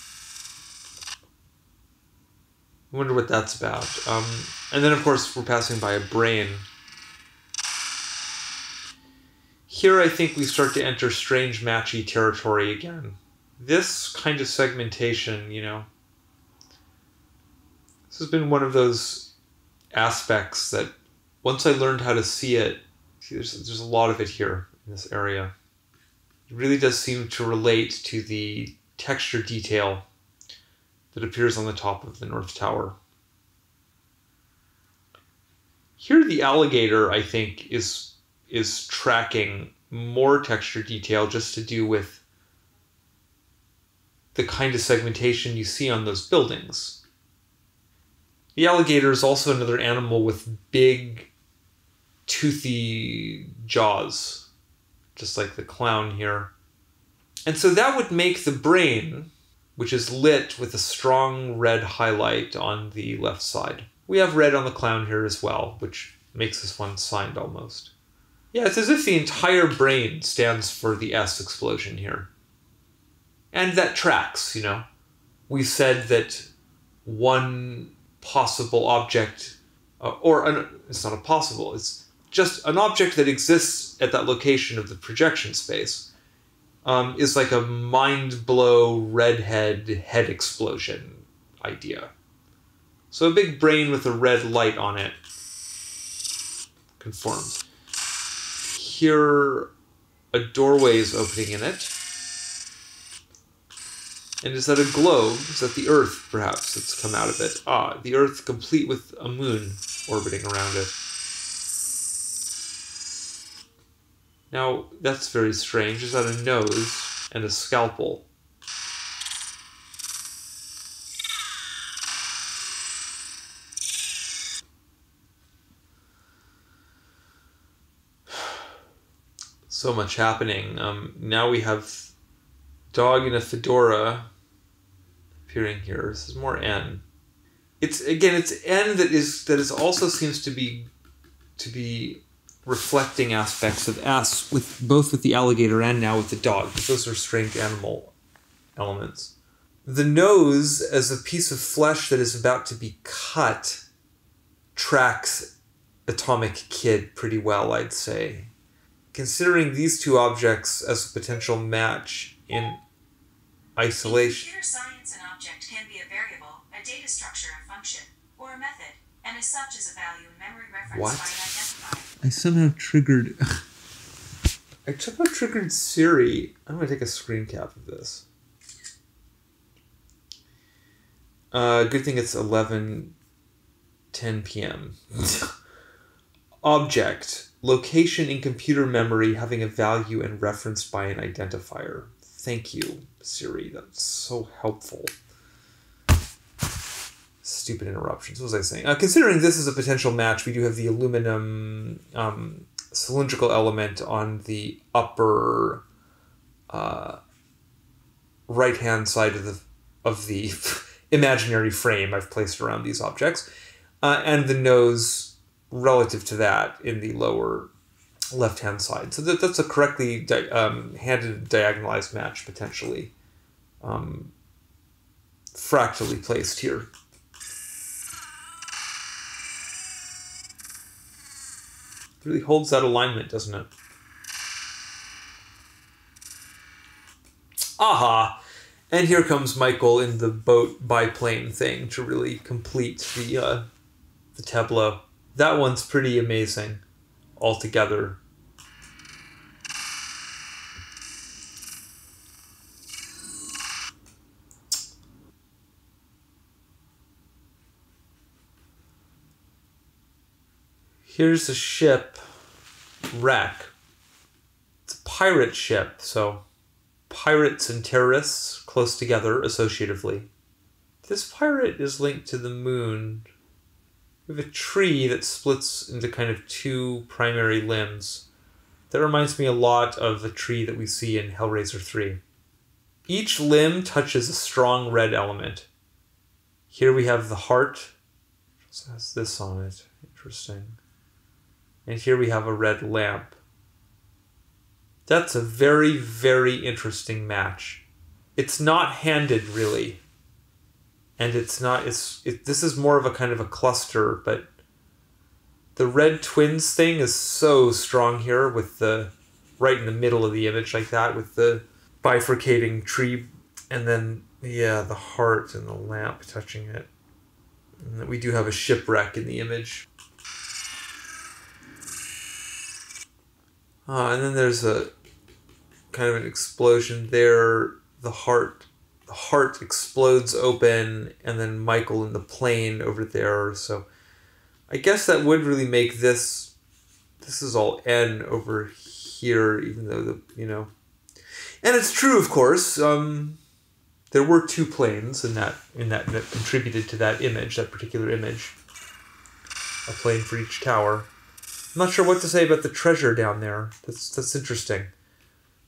I wonder what that's about. Um, and then, of course, we're passing by a brain. Here, I think we start to enter strange matchy territory again. This kind of segmentation, you know, this has been one of those aspects that once I learned how to see it, see, there's, there's a lot of it here in this area. Really does seem to relate to the texture detail that appears on the top of the North Tower. Here, the alligator, I think, is is tracking more texture detail just to do with the kind of segmentation you see on those buildings. The alligator is also another animal with big, toothy jaws, just like the clown here. And so that would make the brain, which is lit with a strong red highlight on the left side. We have red on the clown here as well, which makes this one signed almost. Yeah, it's as if the entire brain stands for the S explosion here. And that tracks, you know. We said that one possible object, uh, or an, it's not a possible, it's just an object that exists at that location of the projection space, um, is like a mind blow redhead head explosion idea. So a big brain with a red light on it conforms here a doorway is opening in it. And is that a globe? Is that the Earth, perhaps, that's come out of it? Ah, the Earth complete with a moon orbiting around it. Now, that's very strange. Is that a nose and a scalpel? [SIGHS] so much happening. Um, now we have dog in a fedora appearing here. This is more N. It's again, it's N that is that is also seems to be to be reflecting aspects of S with both with the alligator and now with the dog. Those are strange animal elements. The nose as a piece of flesh that is about to be cut tracks Atomic Kid pretty well, I'd say considering these two objects as a potential match in isolation. In computer science, an object can be a variable, a data structure and function, or a method, and as such is a value in memory reference What? I somehow triggered. [LAUGHS] I somehow triggered Siri. I'm gonna take a screen cap of this. Uh, good thing it's 11 10 p.m. [LAUGHS] Object. Location in computer memory having a value and referenced by an identifier. Thank you, Siri. That's so helpful. Stupid interruptions. What was I saying? Uh, considering this is a potential match, we do have the aluminum um, cylindrical element on the upper uh, right hand side of the of the [LAUGHS] imaginary frame I've placed around these objects, uh, and the nose relative to that in the lower left hand side. So that, that's a correctly di- um, handed diagonalized match potentially. Um, fractally placed here. Really holds that alignment, doesn't it? Aha! And here comes Michael in the boat biplane thing to really complete the uh, the tableau. That one's pretty amazing altogether. Here's a ship wreck. It's a pirate ship, so pirates and terrorists close together associatively. This pirate is linked to the moon we have a tree that splits into kind of two primary limbs. That reminds me a lot of the tree that we see in Hellraiser 3. Each limb touches a strong red element. Here we have the heart. It has this on it. Interesting. And here we have a red lamp. That's a very, very interesting match. It's not handed really. And it's not it's it, this is more of a kind of a cluster, but the red twins thing is so strong here with the right in the middle of the image like that with the bifurcating tree and then yeah the heart and the lamp touching it and we do have a shipwreck in the image uh, and then there's a kind of an explosion there the heart the heart explodes open and then michael in the plane over there so i guess that would really make this this is all n over here even though the you know and it's true, of course. Um, there were two planes in that in that that contributed to that image, that particular image. A plane for each tower. I'm not sure what to say about the treasure down there. That's that's interesting.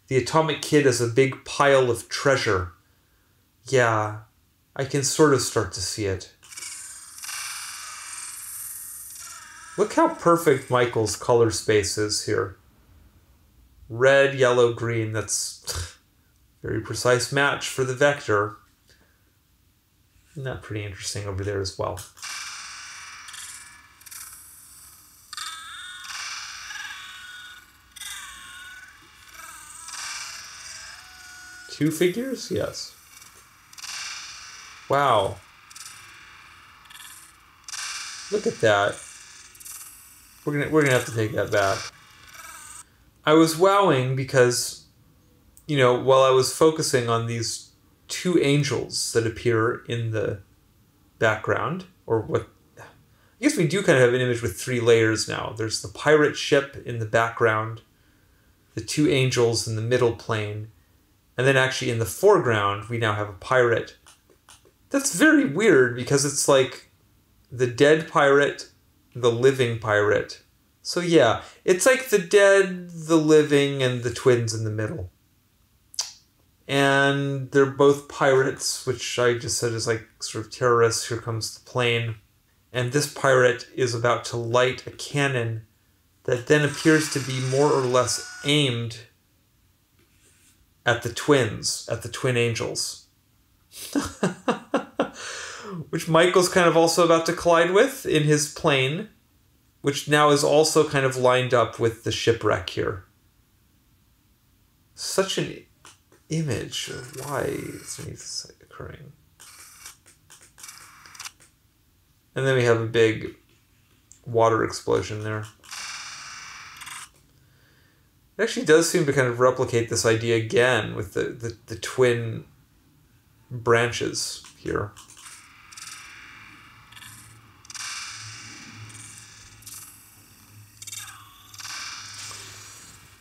The atomic kid is a big pile of treasure. Yeah, I can sort of start to see it. Look how perfect Michael's color space is here red, yellow, green. That's [SIGHS] very precise match for the vector. That pretty interesting over there as well? Two figures? Yes. Wow. Look at that. We're gonna we're gonna have to take that back. I was wowing because, you know, while I was focusing on these two angels that appear in the background, or what I guess we do kind of have an image with three layers now. There's the pirate ship in the background, the two angels in the middle plane, and then actually in the foreground, we now have a pirate. That's very weird because it's like the dead pirate, the living pirate, so yeah, it's like the dead, the living, and the twins in the middle. And they're both pirates, which I just said is like sort of terrorists. Here comes the plane. And this pirate is about to light a cannon that then appears to be more or less aimed at the twins, at the twin angels. [LAUGHS] which Michael's kind of also about to collide with in his plane which now is also kind of lined up with the shipwreck here. Such an image why is this occurring. And then we have a big water explosion there. It actually does seem to kind of replicate this idea again with the, the, the twin branches here.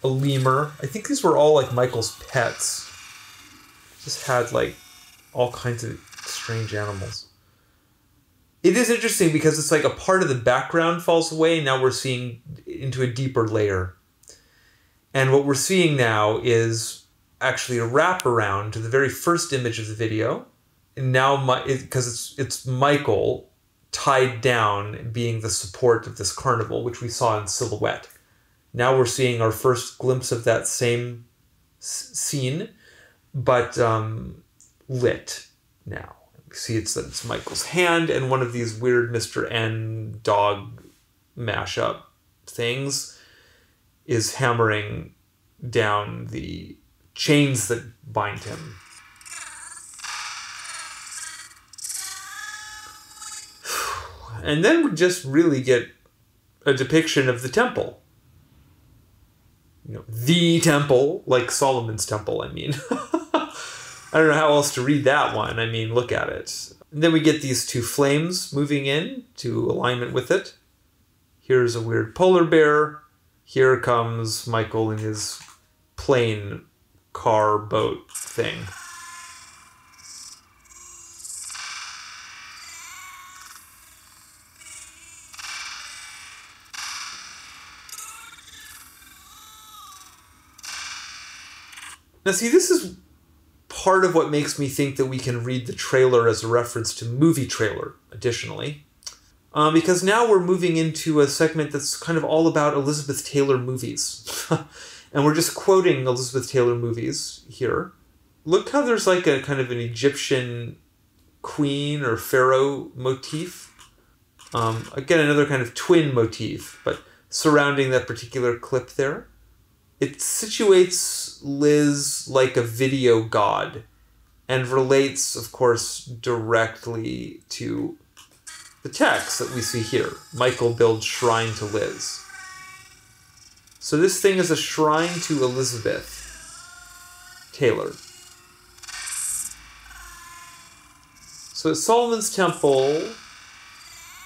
a lemur. I think these were all like Michael's pets. Just had like all kinds of strange animals. It is interesting because it's like a part of the background falls away. And now we're seeing into a deeper layer. And what we're seeing now is actually a wraparound to the very first image of the video. And now, because it, it's it's Michael tied down, being the support of this carnival, which we saw in silhouette now we're seeing our first glimpse of that same scene, but um, lit now. We see it's, it's Michael's hand and one of these weird Mr. N dog mashup things is hammering down the chains that bind him. And then we just really get a depiction of the temple you know, the temple, like Solomon's temple, I mean. [LAUGHS] I don't know how else to read that one. I mean, look at it. And then we get these two flames moving in to alignment with it. Here's a weird polar bear. Here comes Michael in his plane car boat thing. Now, see, this is part of what makes me think that we can read the trailer as a reference to movie trailer, additionally. Um, because now we're moving into a segment that's kind of all about Elizabeth Taylor movies. [LAUGHS] and we're just quoting Elizabeth Taylor movies here. Look how there's like a kind of an Egyptian queen or pharaoh motif. Um, again, another kind of twin motif, but surrounding that particular clip there. It situates Liz like a video god and relates, of course, directly to the text that we see here. Michael builds shrine to Liz. So this thing is a shrine to Elizabeth Taylor. So it's Solomon's Temple,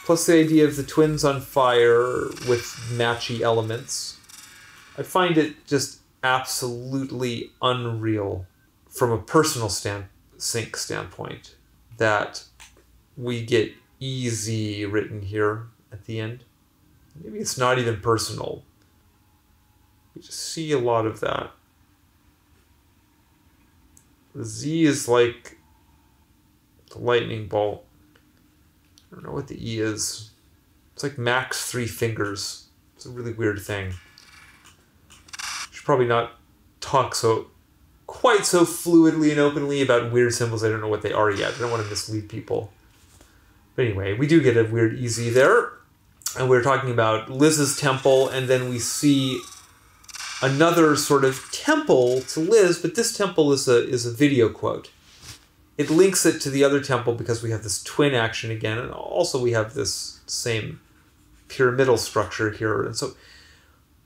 plus the idea of the twins on fire with matchy elements. I find it just absolutely unreal from a personal stand sync standpoint that we get easy written here at the end. Maybe it's not even personal. We just see a lot of that. The Z is like the lightning bolt. I don't know what the E is. It's like max three fingers. It's a really weird thing. Should probably not talk so quite so fluidly and openly about weird symbols. I don't know what they are yet. I don't want to mislead people. But anyway, we do get a weird easy there. And we're talking about Liz's temple, and then we see another sort of temple to Liz, but this temple is a is a video quote. It links it to the other temple because we have this twin action again, and also we have this same pyramidal structure here. And so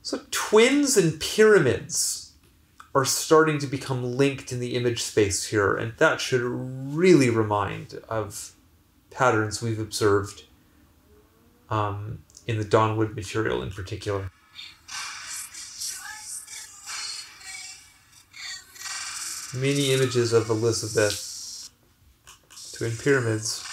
so twins and pyramids are starting to become linked in the image space here, and that should really remind of patterns we've observed um, in the Dawnwood material in particular. Many images of Elizabeth, twin pyramids.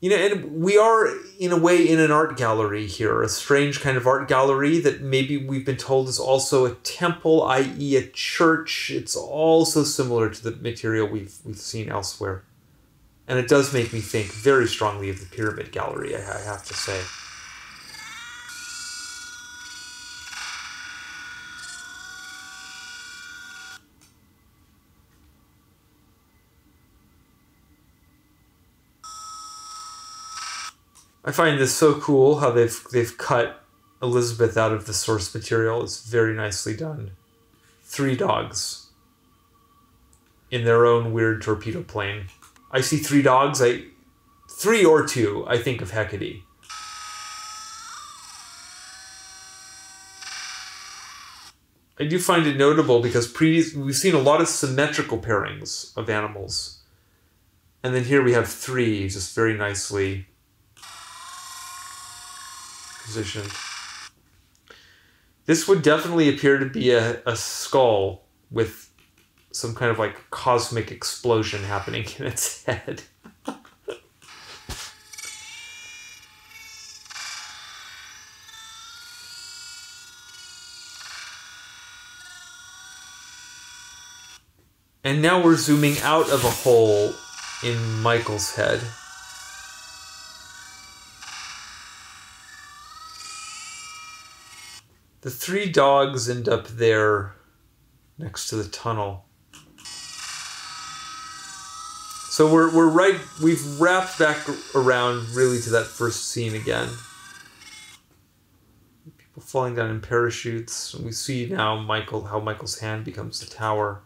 You know, and we are, in a way, in an art gallery here, a strange kind of art gallery that maybe we've been told is also a temple, i.e., a church. It's also similar to the material we've, we've seen elsewhere. And it does make me think very strongly of the Pyramid Gallery, I, have to say. I find this so cool how they've they've cut Elizabeth out of the source material. It's very nicely done. Three dogs in their own weird torpedo plane. I see three dogs. I three or two. I think of Hecate. I do find it notable because previous we've seen a lot of symmetrical pairings of animals, and then here we have three just very nicely positioned. This would definitely appear to be a, a skull with some kind of like cosmic explosion happening in its head. and now we're zooming out of a hole in Michael's head. The three dogs end up there next to the tunnel. So we're, we're right, we've wrapped back around really to that first scene again. People falling down in parachutes. And we see now Michael, how Michael's hand becomes the tower.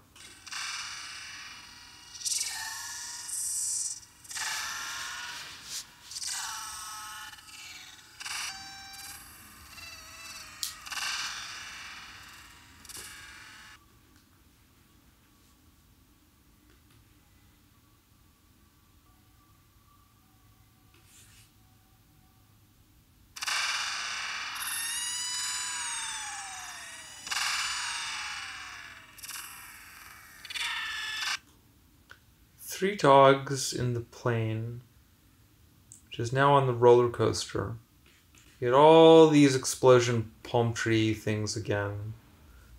three dogs in the plane, which is now on the roller coaster. You get all these explosion palm tree things again.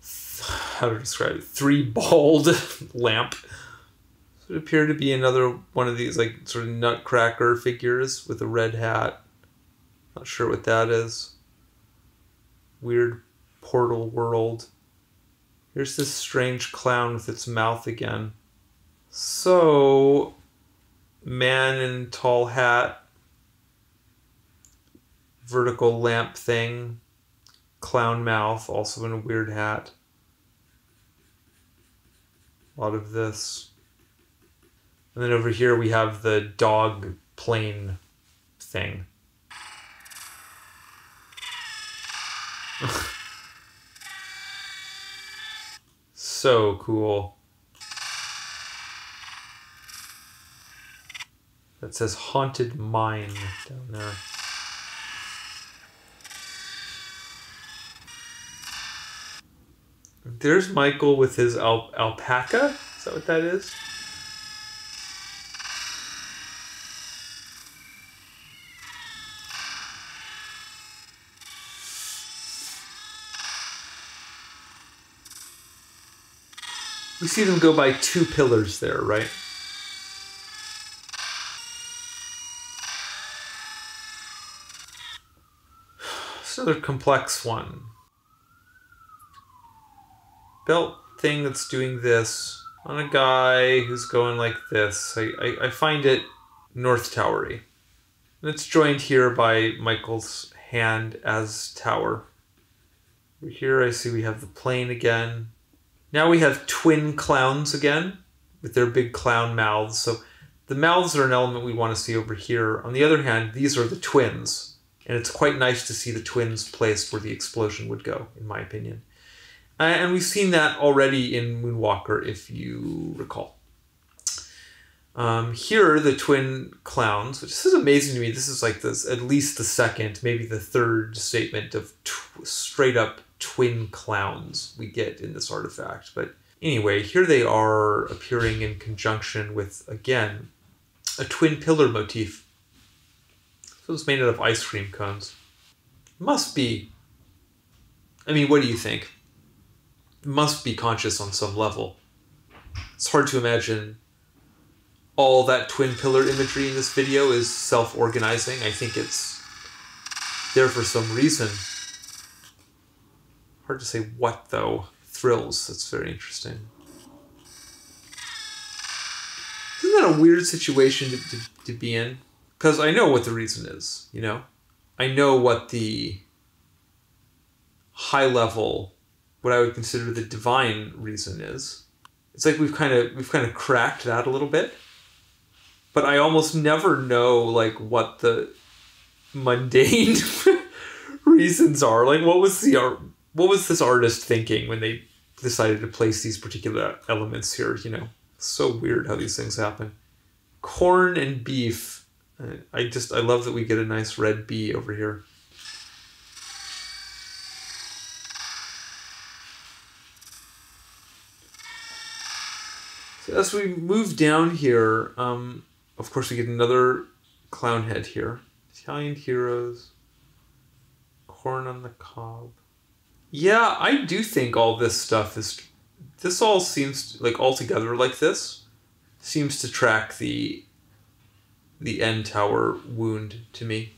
[SIGHS] How to describe it? Three bald [LAUGHS] lamp So it appeared to be another one of these like sort of nutcracker figures with a red hat. Not sure what that is. Weird portal world. Here's this strange clown with its mouth again. So, man in tall hat, vertical lamp thing, clown mouth, also in a weird hat. A lot of this. And then over here we have the dog plane thing. [LAUGHS] so cool. That says haunted mine down there. There's Michael with his al- alpaca. Is that what that is? We see them go by two pillars there, right? It's another complex one. Belt thing that's doing this on a guy who's going like this. I, I, I find it North Towery. And it's joined here by Michael's hand as tower. Here I see we have the plane again. Now we have twin clowns again with their big clown mouths. So the mouths are an element we want to see over here. On the other hand, these are the twins. And it's quite nice to see the twins placed where the explosion would go, in my opinion. Uh, and we've seen that already in Moonwalker, if you recall. Um, here are the twin clowns, which is amazing to me. This is like this, at least the second, maybe the third statement of tw- straight up twin clowns we get in this artifact. But anyway, here they are appearing in conjunction with, again, a twin pillar motif. So it's made out of ice cream cones. Must be. I mean, what do you think? Must be conscious on some level. It's hard to imagine all that twin pillar imagery in this video is self organizing. I think it's there for some reason. Hard to say what, though. Thrills. That's very interesting. Isn't that a weird situation to, to, to be in? Because I know what the reason is, you know? I know what the high level, what I would consider the divine reason is. It's like we've kind of we've kind of cracked that a little bit. But I almost never know like what the mundane [LAUGHS] reasons are. Like what was the art what was this artist thinking when they decided to place these particular elements here, you know? So weird how these things happen. Corn and beef. I just I love that we get a nice red bee over here. So as we move down here, um, of course we get another clown head here. Italian heroes. Corn on the cob. Yeah, I do think all this stuff is. This all seems like all together like this seems to track the the end tower wound to me.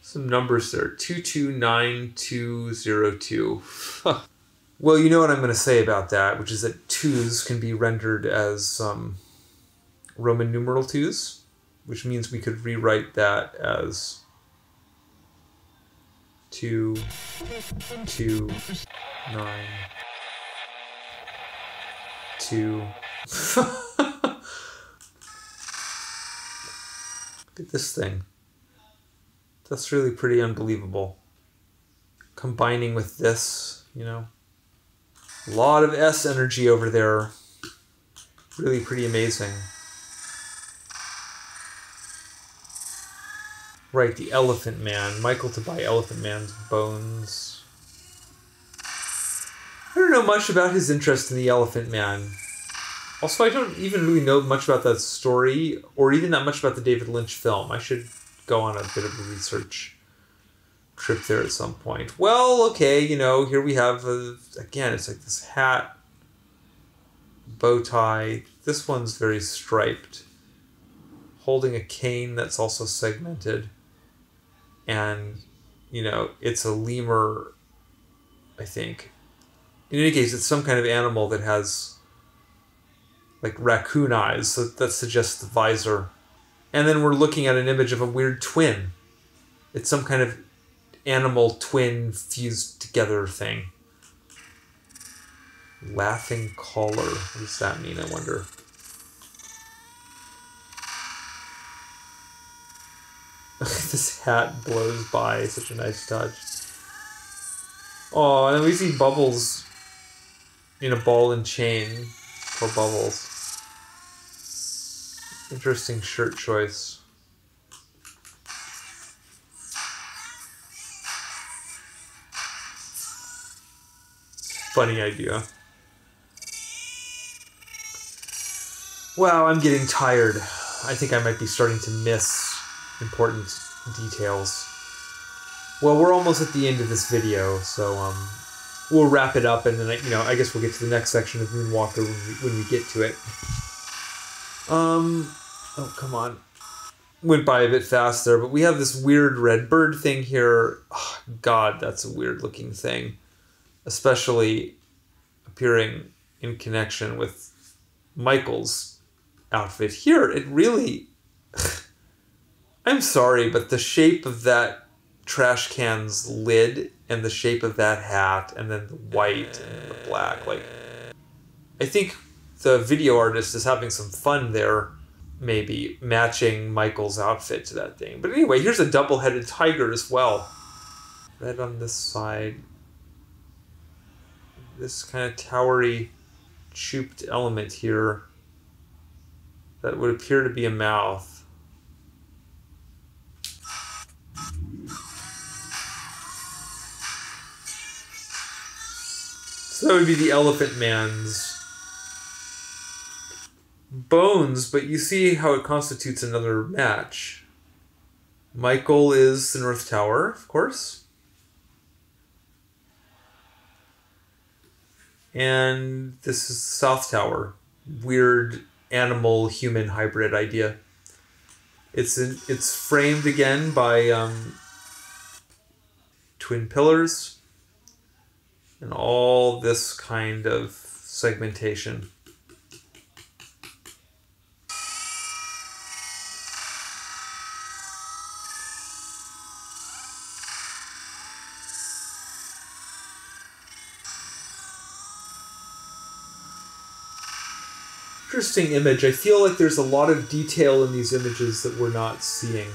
Some numbers there 229202. well, you know what I'm going to say about that, which is that twos can be rendered as um, Roman numeral twos, which means we could rewrite that as two, two, nine, two. [LAUGHS] Look at this thing. That's really pretty unbelievable. Combining with this, you know. A lot of S energy over there. Really pretty amazing. Right, the Elephant Man. Michael to buy Elephant Man's bones. I don't know much about his interest in the Elephant Man. Also, I don't even really know much about that story, or even that much about the David Lynch film. I should go on a bit of a research trip there at some point. Well, okay, you know, here we have, a, again, it's like this hat bow tie. This one's very striped. Holding a cane that's also segmented. And, you know, it's a lemur, I think. In any case, it's some kind of animal that has like raccoon eyes, so that suggests the visor. And then we're looking at an image of a weird twin. It's some kind of animal twin fused together thing. Laughing collar. What does that mean, I wonder? [LAUGHS] this hat blows by. Such a nice touch. Oh, and we see Bubbles in a ball and chain for Bubbles. Interesting shirt choice. Funny idea. Wow, I'm getting tired. I think I might be starting to miss important details. Well, we're almost at the end of this video, so um, we'll wrap it up, and then you know I guess we'll get to the next section of Moonwalker when we, when we get to it. Um, oh come on, went by a bit fast there, but we have this weird red bird thing here. Oh, God, that's a weird looking thing, especially appearing in connection with Michael's outfit here. It really. [SIGHS] I'm sorry, but the shape of that trash can's lid and the shape of that hat and then the white and the black like I think the video artist is having some fun there maybe matching Michael's outfit to that thing. But anyway, here's a double-headed tiger as well. Red on this side. This kind of towery chooped element here that would appear to be a mouth. So that would be the Elephant Man's bones, but you see how it constitutes another match. Michael is the North Tower, of course. And this is South Tower. Weird animal human hybrid idea. It's in, it's framed again by um, twin pillars and all this kind of segmentation. Interesting image. I feel like there's a lot of detail in these images that we're not seeing.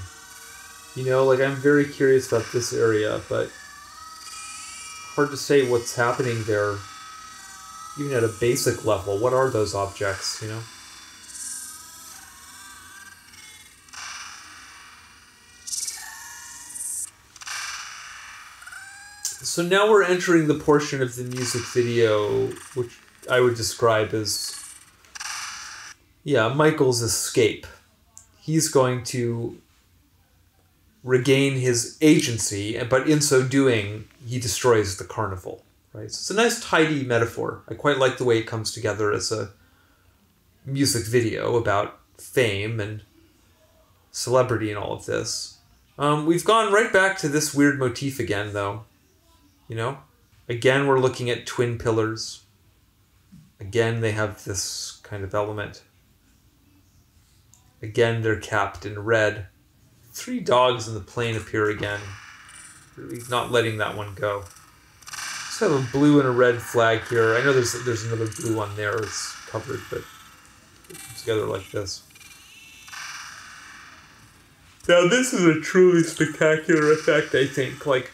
You know, like I'm very curious about this area, but hard to say what's happening there, even at a basic level. What are those objects, you know? So now we're entering the portion of the music video which I would describe as, yeah, Michael's escape. He's going to regain his agency, but in so doing, he destroys the carnival. Right. So it's a nice, tidy metaphor. I quite like the way it comes together as a music video about fame and celebrity and all of this. Um, we've gone right back to this weird motif again, though. You know, again we're looking at twin pillars. Again, they have this kind of element. Again, they're capped in red three dogs in the plane appear again. Not letting that one go. Just have a blue and a red flag here. I know there's there's another blue one there. It's covered, but together like this. Now this is a truly spectacular effect. I think. Like,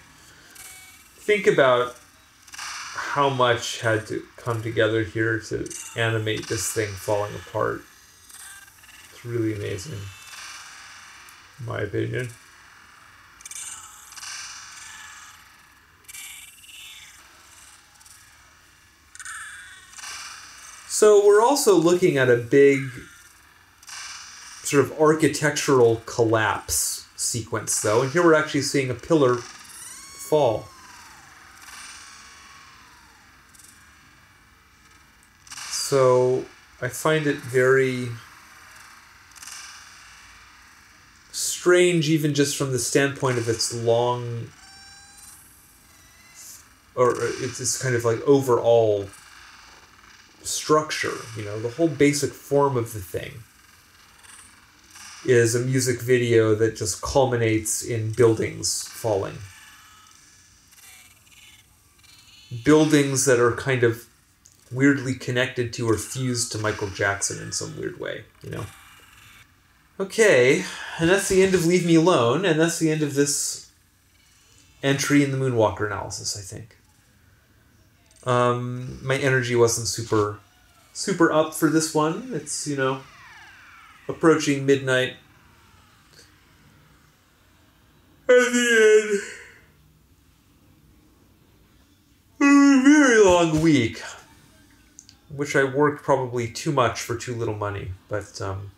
think about how much had to come together here to animate this thing falling apart. It's really amazing my opinion. So we're also looking at a big sort of architectural collapse sequence though, and here we're actually seeing a pillar fall. So I find it very strange, even just from the standpoint of its long, or it's kind of like overall structure. You know, the whole basic form of the thing is a music video that just culminates in buildings falling. Buildings that are kind of weirdly connected to or fused to Michael Jackson in some weird way, you know? Okay, and that's the end of Leave Me Alone, and that's the end of this entry in the Moonwalker analysis, I think. Um, my energy wasn't super, super up for this one. It's, you know, approaching midnight. At the end, a very long week, which I worked probably too much for too little money. But um,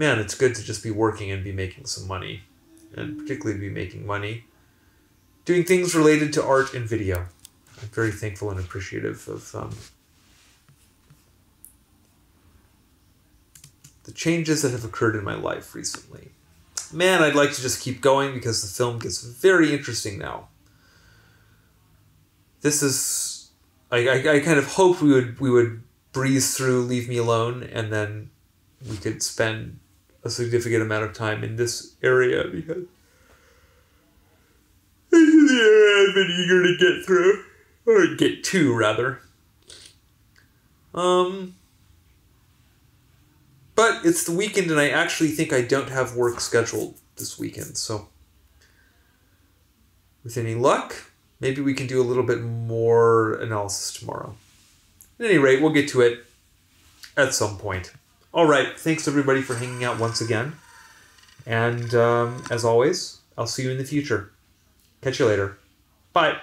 man, it's good to just be working and be making some money, and particularly to be making money doing things related to art and video. I'm very thankful and appreciative of. Um, the changes that have occurred in my life recently. Man, I'd like to just keep going because the film gets very interesting now. This is, I, I, I kind of hoped we would we would breeze through Leave Me Alone and then we could spend a significant amount of time in this area because this is the area I've been eager to get through or get to rather. Um. But it's the weekend, and I actually think I don't have work scheduled this weekend. So, with any luck, maybe we can do a little bit more analysis tomorrow. At any rate, we'll get to it at some point. All right. Thanks, everybody, for hanging out once again. And um, as always, I'll see you in the future. Catch you later. Bye.